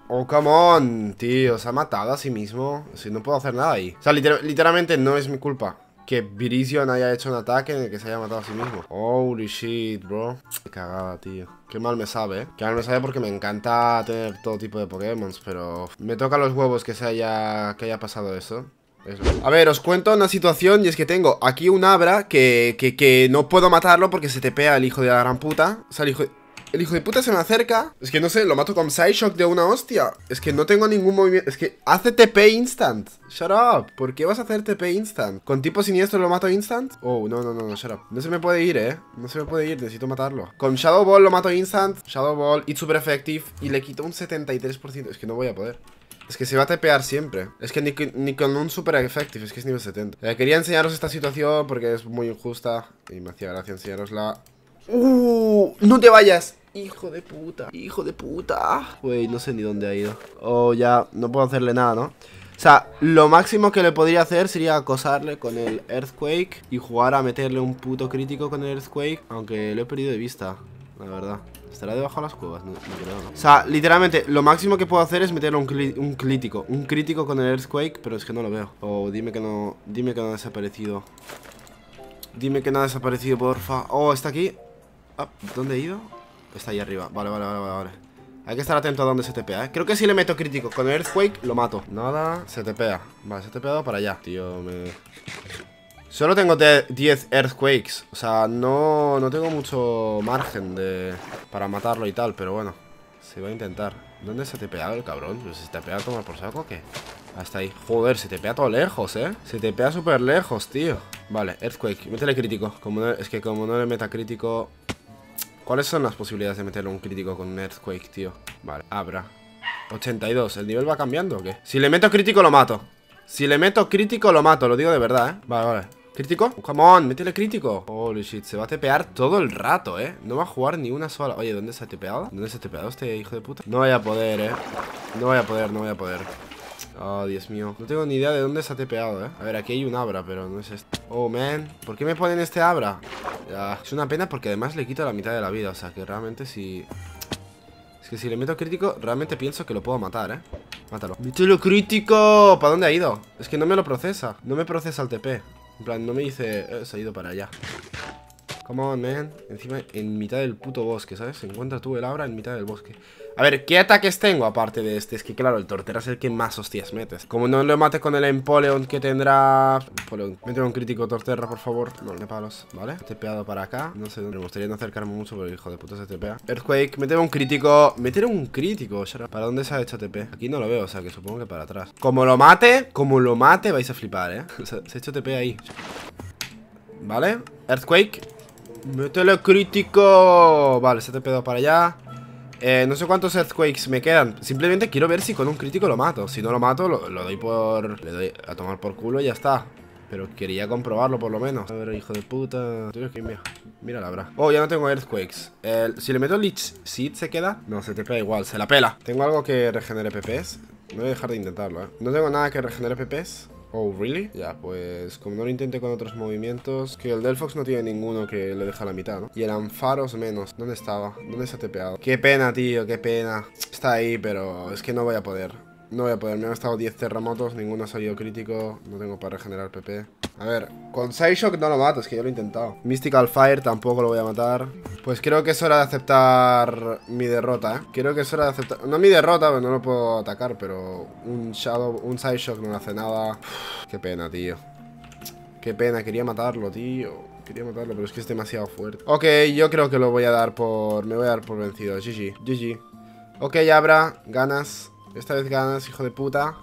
Oh, come on, tío. Se ha matado a sí mismo. Si no puedo hacer nada ahí. O sea, liter- literalmente no es mi culpa que Virizion haya hecho un ataque en el que se haya matado a sí mismo. Holy shit, bro. Qué cagada, tío. Qué mal me sabe, ¿eh? Qué mal me sabe porque me encanta tener todo tipo de Pokémon, pero me toca los huevos que se haya, que haya pasado eso. A ver, os cuento una situación y es que tengo aquí un Abra que, que, no puedo matarlo porque se te pega el hijo de la gran puta. O sea, el hijo. El hijo de puta se me acerca. Es que no sé, lo mato con Psyshock de una hostia. Es que no tengo ningún movimiento. Es que hace TP instant. Shut up. ¿Por qué vas a hacer TP instant? ¿Con tipo siniestro lo mato instant? Oh, no, no, no, no, shut up. No se me puede ir, eh. No se me puede ir, necesito matarlo. Con Shadow Ball lo mato instant. Shadow Ball, it's super effective. Y le quito un 73%. Es que no voy a poder. Es que se va a tepear siempre. Es que ni, con- un super effective, es que es nivel 70. Eh, quería enseñaros esta situación porque es muy injusta. Y me hacía gracia enseñarosla. ¡Uh! ¡No te vayas! Hijo de puta, hijo de puta. Güey, no sé ni dónde ha ido. Oh, ya, no puedo hacerle nada, ¿no? O sea, lo máximo que le podría hacer sería acosarle con el Earthquake y jugar a meterle un puto crítico con el Earthquake, aunque lo he perdido de vista, la verdad. ¿Estará debajo de las cuevas? No, no creo. O sea, literalmente, lo máximo que puedo hacer es meterle un, un crítico. Un crítico con el Earthquake, pero es que no lo veo. Oh, dime que no, dime que no ha desaparecido. Dime que no ha desaparecido, porfa. Oh, está aquí. Ah, ¿Dónde he ido? Está ahí arriba. Vale, vale, vale, vale. Hay que estar atento a dónde se tepea, ¿eh? Creo que si le meto crítico con el Earthquake, lo mato. Nada, se tepea. Vale, se ha tepeado para allá. Tío, me... Solo tengo de- 10 Earthquakes. O sea, no, no tengo mucho margen de para matarlo y tal, pero bueno. Se va a intentar. ¿Dónde se ha tepeado el cabrón? ¿Se tepea a tomar por saco o qué? Hasta ahí. Joder, se tepea todo lejos, ¿eh? Se tepea súper lejos, tío. Vale, Earthquake. Métele crítico. Es que como no le meta crítico... ¿Cuáles son las posibilidades de meterle un crítico con un Earthquake, tío? Vale, abra. 82. ¿El nivel va cambiando o qué? Si le meto crítico, lo mato. Si le meto crítico, lo mato. Lo digo de verdad, ¿eh? Vale, vale. ¿Crítico? Come on, métele crítico. Holy shit, se va a tepear todo el rato, ¿eh? No va a jugar ni una sola. Oye, ¿dónde se ha tepeado? ¿Dónde se ha tepeado este hijo de puta? No voy a poder, ¿eh? No voy a poder, no voy a poder. Oh, Dios mío. No tengo ni idea de dónde se ha tepeado, ¿eh? A ver, aquí hay un Abra, pero no es este. Oh, man. ¿Por qué me ponen este Abra? Es una pena porque además le quito la mitad de la vida. O sea, que realmente si... Es que si le meto crítico, realmente pienso que lo puedo matar, ¿eh? Mátalo. ¡Mítelo crítico! ¿Para dónde ha ido? Es que no me lo procesa. No me procesa el TP. En plan, no me dice... eh, se ha ido para allá. Come on, man. Encima, en mitad del puto bosque, ¿sabes? Encuentra tú el abra en mitad del bosque. A ver, ¿qué ataques tengo aparte de este? Es que claro, el tortera es el que más hostias metes. Como no lo mate con el Empoleon que tendrá... Empoleon. Mete un crítico torterra, por favor. No, le palos, ¿vale? Tepeado para acá. No sé dónde. Me gustaría no acercarme mucho, pero el hijo de puta se tepea. Earthquake. Méteme un crítico. Meter un crítico. ¿Para dónde se ha hecho TP? Aquí no lo veo, o sea que supongo que para atrás. Como lo mate, como lo mate, vais a flipar, ¿eh? *laughs* Se ha hecho TP ahí. ¿Vale? Earthquake. Métele crítico. Vale, se ha TPado para allá. Eh, no sé cuántos Earthquakes me quedan. Simplemente quiero ver si con un crítico lo mato. Si no lo mato, lo, doy por. Le doy a tomar por culo y ya está. Pero quería comprobarlo por lo menos. A ver, hijo de puta. Mira, la bra. Oh, ya no tengo Earthquakes. El- si le meto Lich Seed, ¿se queda? No, se te pega igual, se la pela. ¿Tengo algo que regenere PPs? No voy a dejar de intentarlo, ¿eh? No tengo nada que regenere PPs. Oh, ¿really? Ya, pues como no lo intente con otros movimientos Que el Delphox no tiene ninguno que le deja la mitad, ¿no? Y el Ampharos menos ¿Dónde estaba? ¿Dónde se ha tepeado? Qué pena, tío, qué pena Está ahí, pero es que no voy a poder No voy a poder, me han estado 10 terremotos Ninguno ha salido crítico No tengo para regenerar PP A ver, con Psyshock no lo mato, es que yo lo he intentado. Mystical Fire tampoco lo voy a matar. Pues creo que es hora de aceptar mi derrota, ¿eh? Creo que es hora de aceptar... No mi derrota, porque no lo puedo atacar Pero un Shadow, un Psyshock no hace nada. Qué pena, tío. Qué pena, quería matarlo, tío. Quería matarlo, pero es que es demasiado fuerte. Ok, yo creo que lo voy a dar por... Me voy a dar por vencido, GG, GG Ok, Abra, ganas Esta vez ganas, hijo de puta.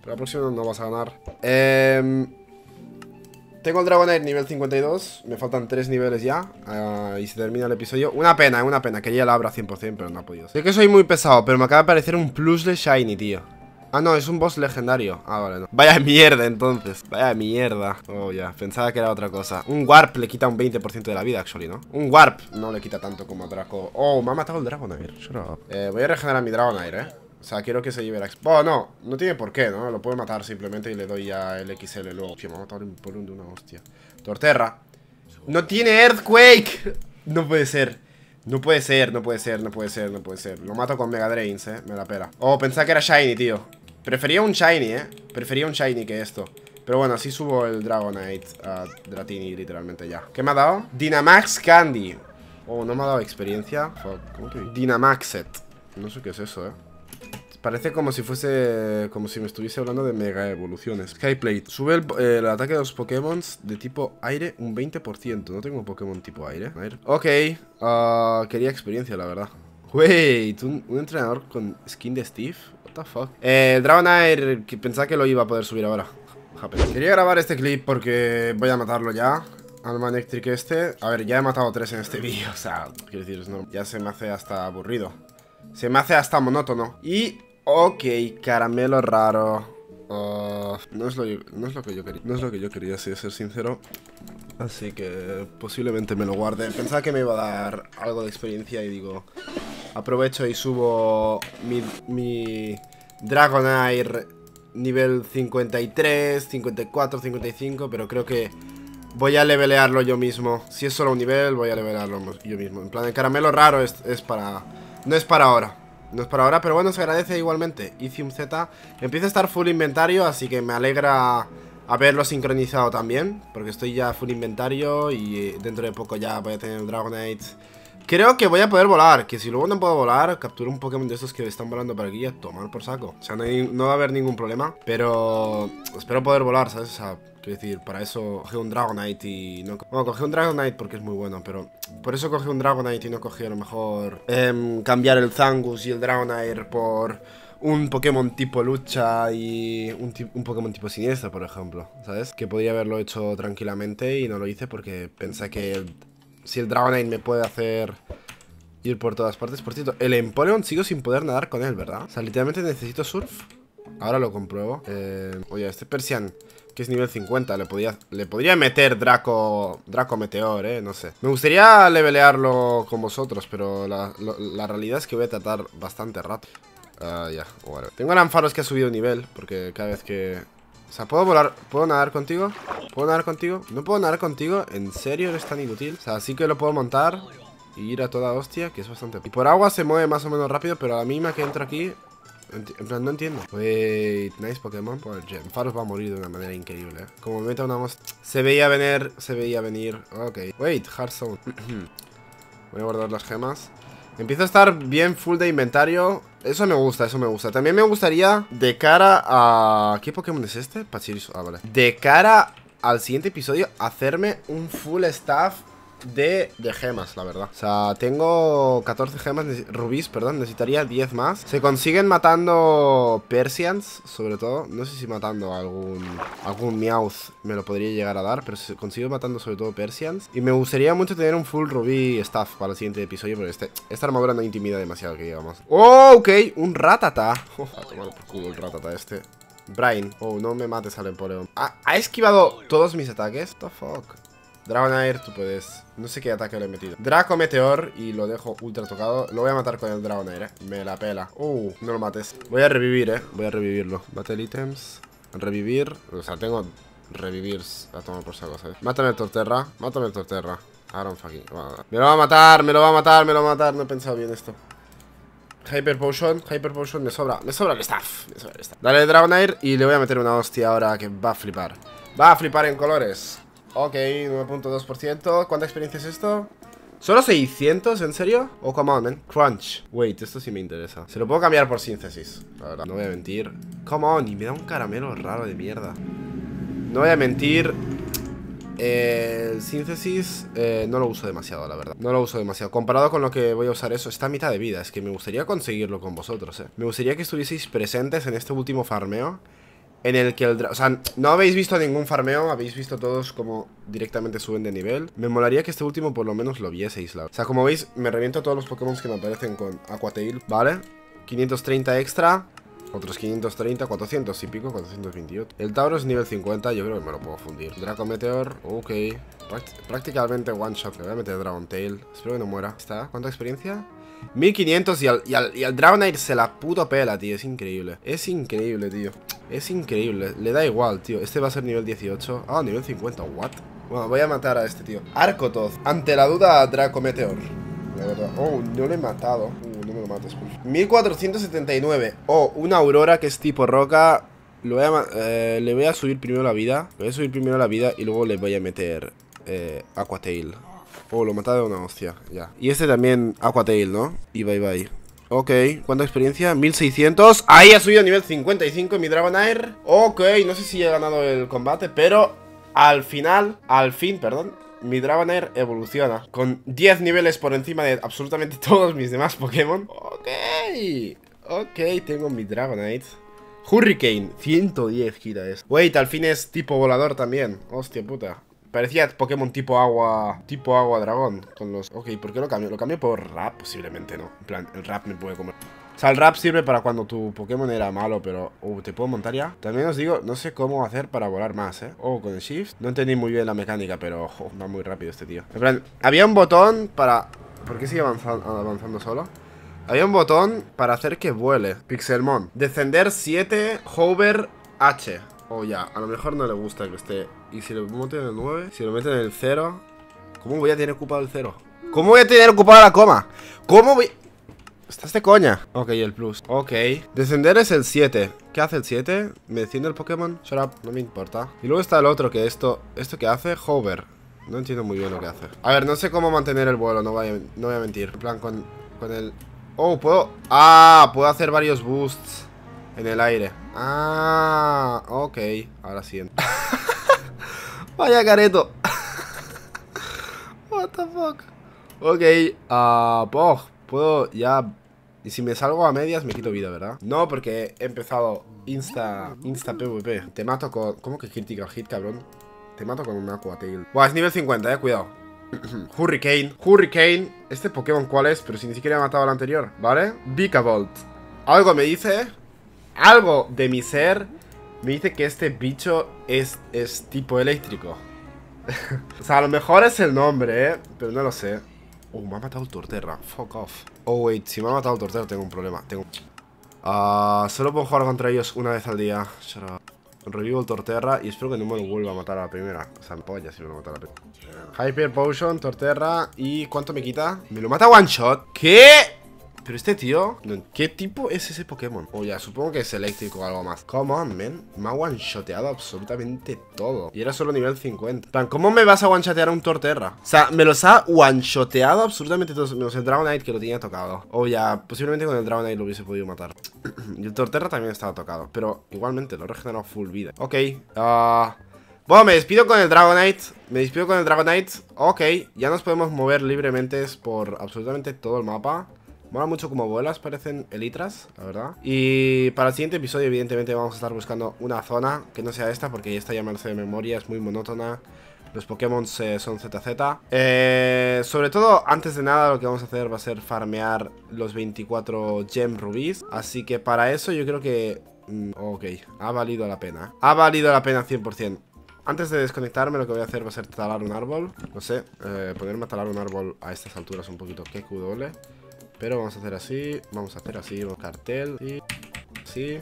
Pero la próxima no vas a ganar. Em... Tengo el Dragonite nivel 52 Me faltan 3 niveles ya. Ah, Y se termina el episodio. Una pena, una pena Quería el Abra 100% pero no ha podido Sé que soy muy pesado Pero me acaba de aparecer un plus de Shiny, tío. Ah, no, es un boss legendario. Ah, vale, no. Vaya mierda, entonces. Vaya mierda. Oh, ya. Pensaba que era otra cosa. Un Warp le quita un 20% de la vida, actually, ¿no? Un Warp no le quita tanto como a Draco. Oh, me ha matado el up. Eh, voy a regenerar mi Dragonite, ¿eh? O sea, quiero que se lleve la... Oh, no, no tiene por qué, ¿no? Lo puedo matar simplemente y le doy ya el XL luego. Hostia, me matado un por un de una hostia. Torterra. ¡No tiene Earthquake! *laughs* No puede ser. No puede ser, no puede ser, no puede ser, no puede ser. Lo mato con Mega Drains, eh. Me la pera. Oh, pensaba que era Shiny, tío. Prefería un Shiny, eh. Prefería un Shiny que esto. Pero bueno, así subo el Dragonite a Dratini literalmente ya. ¿Qué me ha dado? Dynamax Candy. Oh, no me ha dado experiencia. Fuck, ¿Cómo que? Dynamaxet. No sé qué es eso, eh. Parece como si fuese. Como si me estuviese hablando de mega evoluciones. Skyplate. Sube el, ataque de los Pokémon de tipo aire un 20%. No tengo Pokémon tipo aire. A ver. Ok. ah, quería experiencia, la verdad. Wait, un, entrenador con skin de Steve. What the fuck. Eh, Dragonair, que pensaba que lo iba a poder subir ahora. Quería grabar este clip porque voy a matarlo ya. Alma Electric este. A ver, ya he matado tres en este *laughs* vídeo. O sea, quiero decir, normal. ya se me hace hasta aburrido. Se me hace hasta monótono. Y, ok, caramelo raro. Ah, no, es lo, que yo quería. No es lo que yo quería, si ser sincero. Así que posiblemente me lo guarde. Pensaba que me iba a dar algo de experiencia y digo, aprovecho y subo mi, mi Dragonair nivel 53, 54, 55, pero creo que voy a levelearlo yo mismo. Si es solo un nivel, voy a levelearlo yo mismo. En plan, el caramelo raro es para... No es para ahora. No es para ahora, pero bueno, se agradece igualmente. Ithium Z empieza a estar full inventario, así que me alegra haberlo sincronizado también. Porque estoy ya full inventario y eh, dentro de poco ya voy a tener Dragonite. Creo que voy a poder volar, que si luego no puedo volar, capturo un Pokémon de estos que están volando por aquí y a tomar por saco. O sea, no, no va a haber ningún problema, pero espero poder volar, ¿sabes? O sea, quiero decir, para eso cogí un Dragonite y no... Bueno, cogí un Dragonite porque es muy bueno, pero por eso cogí un Dragonite y no cogí a lo mejor em, cambiar el Zangus y el Dragonair por un Pokémon tipo lucha y un, un Pokémon tipo siniestro, por ejemplo, ¿sabes? Que podría haberlo hecho tranquilamente y no lo hice porque pensé que si el Dragonite me puede hacer ir por todas partes. Por cierto, el Empoleon sigo sin poder nadar con él, ¿verdad? O sea, literalmente necesito surf. Ahora lo compruebo. Eh, oye, este Persian, que es nivel 50, le podría, le podría meter Draco, Draco Meteor, ¿eh? No sé. Me gustaría levelearlo con vosotros, pero la, la realidad es que voy a tratar bastante rato. Ah, ya, bueno. Tengo el Ampharos que ha subido nivel, porque cada vez que... O sea, ¿puedo volar? ¿Puedo nadar contigo? ¿Puedo nadar contigo? ¿No puedo nadar contigo? ¿En serio eres tan inútil? O sea, sí que lo puedo montar y ir a toda hostia, que es bastante... Y por agua se mueve más o menos rápido, pero a la mínima que entro aquí En plan, no entiendo. Wait, nice Pokémon. Pues Gem. Faros va a morir de una manera increíble. ¿eh? Como me meta una mos- Se veía venir, se veía venir. Ok. Wait, Hearthstone. *clears throat* Voy a guardar las gemas. Empiezo a estar bien full de inventario. Eso me gusta, eso me gusta. También me gustaría, de cara a... ¿Qué Pokémon es este? Pachirisu. Ah, vale. De cara al siguiente episodio, hacerme un full staff de, de gemas, la verdad. O sea, tengo 14 gemas, rubíes, perdón, necesitaría 10 más. Se consiguen matando Persians, sobre todo. No sé si matando algún algún Meowth me lo podría llegar a dar, pero se consigo matando sobre todo Persians. Y me gustaría mucho tener un full rubí staff para el siguiente episodio, porque este, esta armadura no intimida demasiado, que digamos. ¡Oh, ok! Un Ratata. *laughs* Oh, a tomar culo el Ratata este. Brain. Oh, no me mates al Empoleon. Ha, esquivado todos mis ataques. What fuck? Dragonair, tú puedes. No sé qué ataque le he metido. Draco Meteor y lo dejo ultra tocado. Lo voy a matar con el Dragonair, eh. Me la pela. Uh, no lo mates. Voy a revivir, eh. Voy a revivirlo. Battle items. Revivir. O sea, tengo revivirs a tomar por saco, ¿sabes? Mátame el Torterra. Mátame el Torterra. Don't fucking. me lo va a matar, me lo va a matar, me lo va a matar. No he pensado bien esto. Hyper Potion, Hyper Potion, me sobra, me sobra el staff, me sobra el staff. Dale Dragonair y le voy a meter una hostia ahora que va a flipar. Va a flipar en colores. Ok, 9.2%. ¿Cuánta experiencia es esto? ¿Solo 600? ¿En serio? Oh, come on, man. Crunch. Wait, esto sí me interesa. Se lo puedo cambiar por síntesis. La verdad, no voy a mentir. Come on, y me da un caramelo raro de mierda. No voy a mentir. Síntesis eh, no lo uso demasiado, la verdad. No lo uso demasiado. Comparado con lo que voy a usar eso, está a mitad de vida. Es que me gustaría conseguirlo con vosotros, eh. Me gustaría que estuvieseis presentes en este último farmeo. En el que el... O sea, no habéis visto ningún farmeo, habéis visto todos como directamente suben de nivel. Me molaría que este último por lo menos lo vieseis, la O sea, como veis, me reviento todos los Pokémon que me aparecen con Aquatail, ¿vale? 530 extra, otros 530, 400 y pico, 428. El Tauro es nivel 50, yo creo que me lo puedo fundir. Draco Meteor, ok. Práct- prácticamente one shot. Le voy a meter Dragon Tail. Espero que no muera. ¿Está? ¿Cuánta experiencia? 1500 y al, y al, y al Dragonite se la puto pela, tío. Es increíble. Es increíble, tío. Es increíble. Le da igual, tío. Este va a ser nivel 18. Ah, nivel 50. ¿What? Bueno, voy a matar a este tío. Arcototh. Ante la duda, Draco Meteor. La verdad. Oh, no lo he matado. Uh, no me lo mates, por favor. 1479. Oh, una aurora que es tipo roca. Eh, le voy a subir primero la vida. Le voy a subir primero la vida y luego le voy a meter eh, Aquatail. Oh, lo he matado de una hostia. Ya. Y este también Aquatail, ¿no? Y bye bye. Ok, ¿cuánta experiencia? 1600 Ahí ha subido a nivel 55 mi Dragonair Ok, no sé si he ganado el combate Pero al final, al fin, perdón Mi Dragonair evoluciona Con 10 niveles por encima de absolutamente *laughs* todos mis demás Pokémon Ok, ok, tengo mi Dragonite Hurricane, 110 gira es Wait, al fin es tipo volador también Hostia puta Parecía Pokémon tipo agua Tipo agua dragón Con los... Ok, ¿por qué lo cambio? ¿Lo cambio por rap? Posiblemente no En plan, el rap me puede comer O sea, el rap sirve para cuando tu Pokémon era malo Pero... Uh, ¿te puedo montar ya? También os digo, no sé cómo hacer para volar más, ¿eh? Oh, con el shift No entendí muy bien la mecánica, pero... va muy rápido este tío En plan, había un botón para... ¿Por qué sigue avanzando, avanzando solo? Había un botón para hacer que vuele. Pixelmon. Descender 7, hover H. Oh, ya. A lo mejor no le gusta que esté. Y si lo meten en el 9, si lo meten en el 0. ¿Cómo voy a tener ocupado el 0? ¿Cómo voy a tener ocupado la coma? ¿Cómo voy.? ¿Estás de coña? Ok, el plus. Ok. Descender es el 7. ¿Qué hace el 7? ¿Me desciende el Pokémon? Shut up, no me importa. Y luego está el otro que esto. ¿Esto que hace? Hover. No entiendo muy bien lo que hace. A ver, no sé cómo mantener el vuelo, no voy a, no voy a mentir. En plan, con, con el... Oh, puedo... Ah, puedo hacer varios boosts en el aire. Ah, ok. Ahora sí. *laughs* Vaya careto. *laughs* What the fuck. Ok, ah, pog, puedo ya... Y si me salgo a medias me quito vida, ¿verdad? No, porque he empezado Insta, Insta PvP. Te mato con... ¿Cómo que critical hit, cabrón? Te mato con un Aquatail. Buah, es nivel 50, eh, cuidado. *clears throat* Hurricane. Hurricane. ¿Este Pokémon cuál es? Pero si ni siquiera he matado al anterior, ¿vale? Vikavolt. Algo me dice... Algo de mi ser me dice que este bicho es, es tipo eléctrico. *laughs* o sea, a lo mejor es el nombre, ¿eh? Pero no lo sé. Oh, me ha matado el Torterra. Fuck off. Oh, wait. Si me ha matado el Torterra tengo un problema. Tengo... Ah, solo puedo jugar contra ellos una vez al día. Revivo el Torterra y espero que no me lo vuelva a matar a la primera. O sea, polla si me lo mata a la primera. Hyper Potion, Torterra. ¿Y cuánto me quita? ¿Me lo mata one shot? ¿Qué? Pero este tío, ¿qué tipo es ese Pokémon? O ya, supongo que es eléctrico o algo más. Come on, man. Me ha one-shoteado absolutamente todo. Y era solo nivel 50. En plan, ¿cómo me vas a one-shotear a un Torterra? O sea, me los ha one-shoteado absolutamente todos. Menos el Dragonite que lo tenía tocado. O ya, posiblemente con el Dragonite lo hubiese podido matar. *clears throat* y el Torterra también estaba tocado. Pero igualmente lo he regenerado full vida. Ok. ah, bueno, me despido con el Dragonite. Me despido con el Dragonite. Ok, ya nos podemos mover libremente por absolutamente todo el mapa. Mola mucho como vuelas, parecen elitras, la verdad. Y para el siguiente episodio, evidentemente, vamos a estar buscando una zona que no sea esta, porque esta ya me de memoria, es muy monótona. Los Pokémon eh, son ZZ. Eh, sobre todo, antes de nada, lo que vamos a hacer va a ser farmear los 24 Gem Rubis. Así que para eso yo creo que... mm, ok, ha valido la pena. Ha valido la pena 100%. Antes de desconectarme lo que voy a hacer va a ser talar un árbol No sé, eh, ponerme a talar un árbol a estas alturas un poquito QW Pero vamos a hacer así, vamos a hacer así un cartel y así.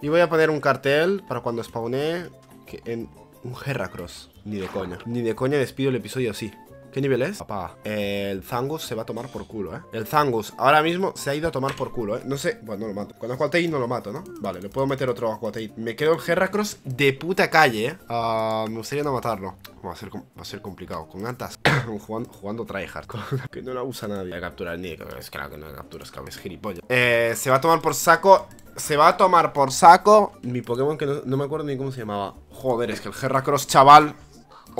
Y voy a poner un cartel para cuando spawné que en un Heracross Ni de coña, ni de coña despido el episodio así ¿Qué nivel es? Papá, el Zangus se va a tomar por culo, ¿eh? El Zangus ahora mismo se ha ido a tomar por culo, ¿eh? No sé, bueno, no lo mato Con Aquatate no lo mato, ¿no? Vale, le puedo meter otro Aquatate Me quedo el Heracross de puta calle, ¿eh? Ah, me gustaría no matarlo va a, ser, va a ser complicado Con Antas *coughs* jugando, jugando tryhard *laughs* Que no la usa nadie Voy a capturar ni Es claro que no la capturas, cabrón Es gilipollas Eh, se va a tomar por saco se va a tomar por saco Mi Pokémon que no, no me acuerdo ni cómo se llamaba Joder, es que el Heracross, chaval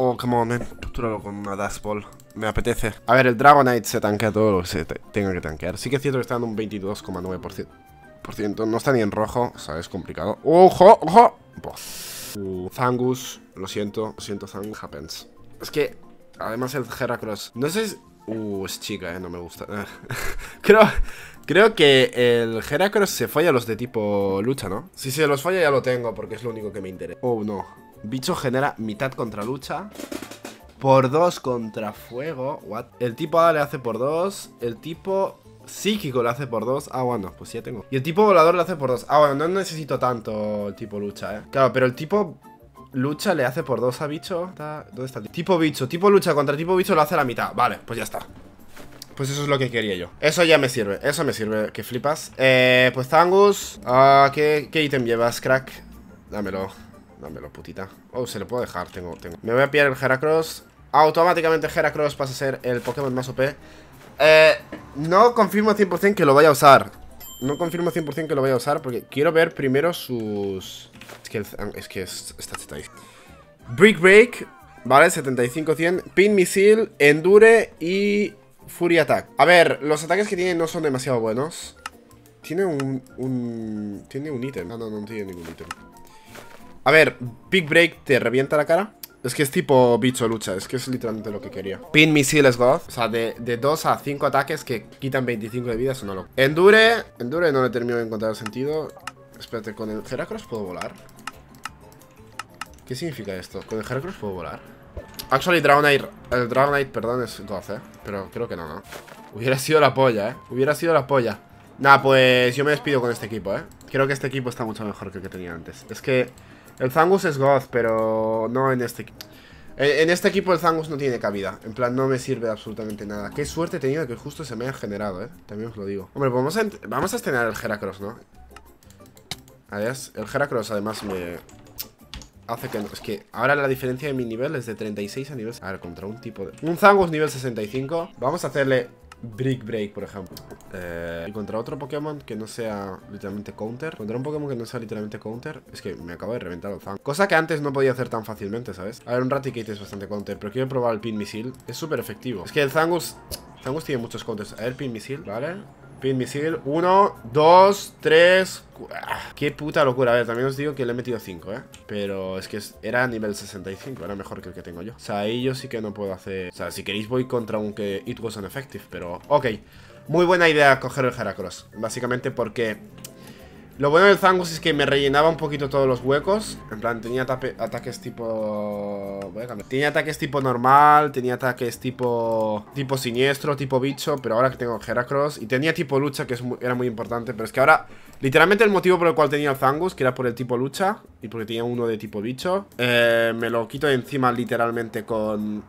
Oh, come on, man. Captúralo con una Dash Ball. Me apetece. A ver, el Dragonite se tanquea todo lo que se te- tenga que tanquear. Sí que es cierto que está dando un 22,9%. Por ciento. No está ni en rojo. O sea, es complicado. ¡Ojo! ¡Ojo! Uh, Zangus. Lo siento. Lo siento, Zangus. Happens. Es que, además, el Heracross. No sé si... Uh, es chica, eh. No me gusta. *laughs* creo... Creo que el Heracross se falla a los de tipo lucha, ¿no? Si se los falla ya lo tengo, porque es lo único que me interesa. Oh, no. Bicho genera mitad contra lucha. Por 2 contra fuego. What? El tipo A le hace por 2. El tipo psíquico le hace por 2. Ah, bueno, pues ya tengo. Y el tipo volador le hace por 2. Ah, bueno, no necesito tanto el tipo lucha, eh. Claro, pero el tipo lucha le hace por 2 a bicho. ¿Dónde está tipo? Bicho. Tipo lucha contra tipo bicho lo hace la mitad. Vale, pues ya está. Pues eso es lo que quería yo. Eso ya me sirve. Eso me sirve. Que flipas. Eh, pues Zangus. Ah, ¿qué, ¿Qué ítem llevas, crack? Dámelo. Dámelo, putita. Oh, se lo puedo dejar. Tengo, tengo. Me voy a pillar el Heracross. Automáticamente Heracross pasa a ser el Pokémon más OP. Eh, no confirmo 100% que lo vaya a usar. No confirmo 100% que lo vaya a usar porque quiero ver primero sus... Es que, es que es- está chetadísimo. Brick Break, ¿vale? 75-100. Pin Missile, Endure y Fury Attack. A ver, los ataques que tiene no son demasiado buenos. Tiene un... un tiene un ítem. No, no, no tiene ningún ítem. A ver, Big Break te revienta la cara. Es que es tipo bicho lucha, es que es literalmente lo que quería. Pin Missile es God. O sea, de, de 2 a 5 ataques que quitan 25 de vida, es una locura. Endure, Endure no le termino de encontrar sentido. Espérate, con el Heracross puedo volar. ¿Qué significa esto? ¿Con el Heracross puedo volar? Actually, Dragonite, el Dragonite, perdón, es God, eh. Pero creo que no, no. Hubiera sido la polla, eh. Hubiera sido la polla. Nah, pues yo me despido con este equipo, eh. Creo que este equipo está mucho mejor que el que tenía antes. Es que el Zangus es God, pero no en este equipo. En, este equipo el Zangus no tiene cabida. En plan, no me sirve absolutamente nada. Qué suerte he tenido que justo se me haya generado, eh. También os lo digo. Hombre, vamos a, vamos a estrenar el Heracross, ¿no? Adiós. El Heracross además me hace que... no- Es que ahora la diferencia de mi nivel es de 36 a nivel... A ver, contra un tipo de... Un Zangus nivel 65. Vamos a hacerle Brick Break, por ejemplo. Eh, y contra otro Pokémon que no sea literalmente Counter. Contra un Pokémon que no sea literalmente Counter. Es que me acabo de reventar el Zangus. Cosa que antes no podía hacer tan fácilmente, ¿sabes? A ver, un Raticate es bastante Counter. Pero quiero probar el Pin Missile. Es súper efectivo. Es que el Zangus... Zangus tiene muchos counters. A ver, Pin Missile, ¿vale? Pin Missile. Uno, dos, tres... ah, Qué puta locura. A ver, también os digo que le he metido 5, ¿eh? Pero es que era nivel 65. Era mejor que el que tengo yo. O sea, ahí yo sí que no puedo hacer... O sea, si queréis voy contra un que it was ineffective. Pero, ok. Muy buena idea coger el Heracross. Básicamente porque... Lo bueno del Zangus es que me rellenaba un poquito todos los huecos. En plan, tenía ataques tipo... Tenía ataques tipo normal, tenía ataques tipo... Tipo siniestro, tipo bicho, pero ahora que tengo Heracross. Y tenía tipo lucha, que era muy importante. Pero es que ahora, literalmente el motivo por el cual tenía el Zangus, que era por el tipo lucha, y porque tenía uno de tipo bicho, eh, me lo quito de encima literalmente con...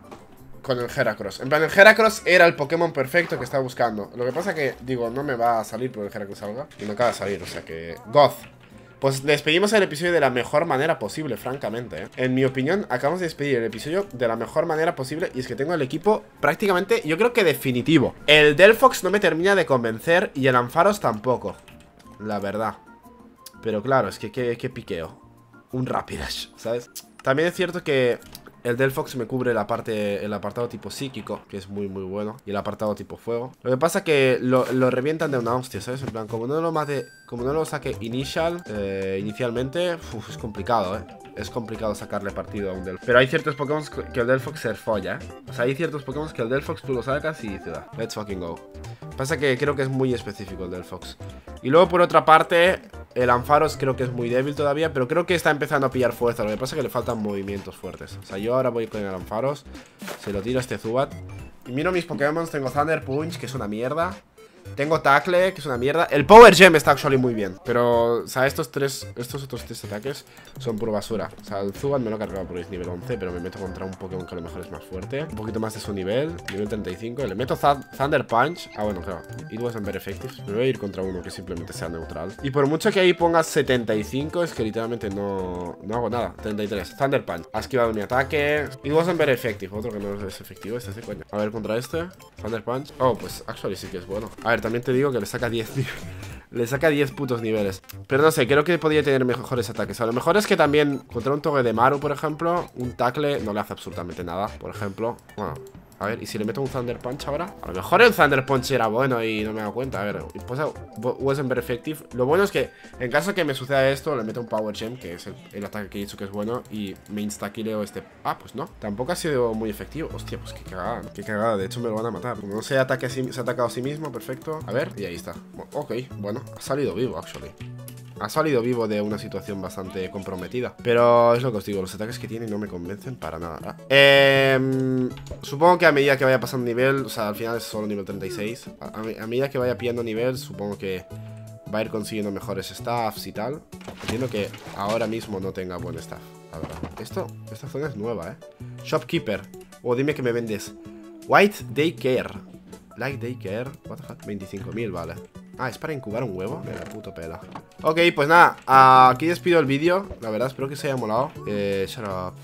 con el Heracross. En plan, el Heracross era el Pokémon perfecto que estaba buscando. Lo que pasa que, digo, no me va a salir por el Heracross salga. Y no acaba de salir, o sea que... Goth. Pues despedimos el episodio de la mejor manera posible, francamente. ¿eh? En mi opinión, acabamos de despedir el episodio de la mejor manera posible. Y es que tengo el equipo prácticamente, yo creo que definitivo. El Delphox no me termina de convencer y el Ampharos tampoco. La verdad. Pero claro, es que qué piqueo. Un Rapidash, ¿sabes? También es cierto que el Delphox me cubre la parte, el apartado tipo psíquico, que es muy muy bueno. Y el apartado tipo fuego. Lo que pasa que lo, lo revientan de una hostia, ¿sabes? En plan, como no lo mate, como no lo saque initial, eh, inicialmente, uf, es complicado, ¿eh? Es complicado sacarle partido a un Delphox. Pero hay ciertos Pokémon que el Delphox se folla, ¿eh? O sea, hay ciertos Pokémon que el Delphox tú lo sacas y te da. Let's fucking go. Pasa que creo que es muy específico el Delphox. Y luego por otra parte, el Ampharos creo que es muy débil todavía, pero creo que está empezando a pillar fuerza. Lo que pasa es que le faltan movimientos fuertes. O sea, yo ahora voy con el Ampharos, se lo tiro a este Zubat. Y miro mis Pokémon, tengo Thunder Punch, que es una mierda. Tengo Tackle, que es una mierda. El Power Gem está actually muy bien Pero, o sea, estos tres, estos otros tres ataques Son pura basura. O sea, el Zubat me lo he cargado por nivel 11 Pero me meto contra un Pokémon que a lo mejor es más fuerte. Un poquito más de su nivel, nivel 35 Le meto Thunder Punch. Ah, bueno, claro, it wasn't very effective. Me voy a ir contra uno que simplemente sea neutral. Y por mucho que ahí ponga 75 Es que literalmente no, no hago nada. 33, Thunder Punch. Ha esquivado mi ataque. It wasn't very effective. Otro que no es efectivo, este es de coña. A ver, contra este. Thunder Punch. Oh, pues actually sí que es bueno A ver, también te digo que le saca 10 *laughs* Le saca 10 putos niveles. Pero no sé, creo que podría tener mejores ataques. A lo mejor es que también contra un toque de Maru, por ejemplo Un tackle no le hace absolutamente nada Por ejemplo, bueno a ver, ¿y si le meto un Thunder Punch ahora? A lo mejor el Thunder Punch era bueno y no me he dado cuenta. A ver, pues wasn't very effective. Lo bueno es que en caso que me suceda esto Le meto un Power Gem, que es el, ataque que he dicho que es bueno Y me insta-killeo este... Ah, pues no. Tampoco ha sido muy efectivo. Hostia, pues qué cagada, qué cagada De hecho me lo van a matar. No se, ataque se ha atacado a sí mismo, perfecto. A ver, y ahí está. Ok, bueno, ha salido vivo, actually ha salido vivo de una situación bastante comprometida. Pero es lo que os digo, los ataques que tiene no me convencen para nada. Eh, supongo que a medida que vaya pasando nivel, o sea, al final es solo nivel 36. A, medida que vaya pillando nivel, supongo que va a ir consiguiendo mejores staffs y tal. Entiendo que ahora mismo no tenga buen staff. La verdad. Esto, esta zona es nueva, ¿eh? Shopkeeper. O dime que me vendes. White Daycare. Light Daycare. What the fuck? 25.000, vale. Ah, es para incubar un huevo. Mira, puto pela. Ok, pues nada, aquí despido el vídeo. La verdad, espero que se haya molado. Eh,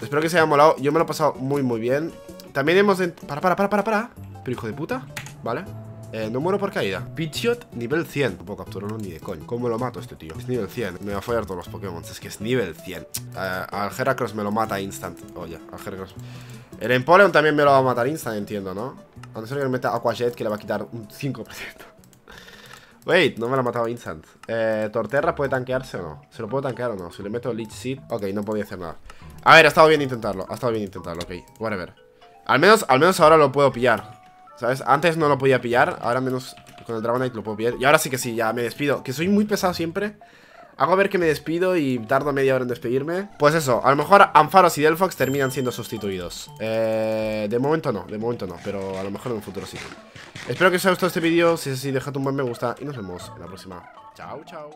Espero que se haya molado. Yo me lo he pasado muy, muy bien. También hemos... Para, para, para, para, para. Pero hijo de puta. Vale. Eh, no muero por caída. Pidgeot, nivel 100. No puedo capturarlo ni de coño. ¿Cómo lo mato este tío? Es nivel 100. Me va a fallar todos los Pokémon. Es que es nivel 100. Eh, al Heracross me lo mata instant. Oye, al Heracross. El Empoleon también me lo va a matar instant, entiendo, ¿no? A no ser que me meta Aqua Jet, que le va a quitar un 5%. Wait, no me la ha matado instant eh, ¿Torterra puede tanquearse o no? ¿Se lo puedo tanquear o no? Si le meto Leech Seed Ok, no podía hacer nada A ver, ha estado bien intentarlo Ha estado bien intentarlo, ok Whatever Al menos, al menos ahora lo puedo pillar ¿Sabes? Antes no lo podía pillar Ahora menos con el Dragonite lo puedo pillar Y ahora sí que sí, ya me despido Que soy muy pesado siempre Hago ver que me despido y tardo media hora en despedirme. Pues eso, a lo mejor Ampharos y Delphox terminan siendo sustituidos. Eh, De momento no, de momento no Pero a lo mejor en un futuro sí. Espero que os haya gustado este vídeo. Si es así, dejad un buen me gusta Y nos vemos en la próxima. Chao, chao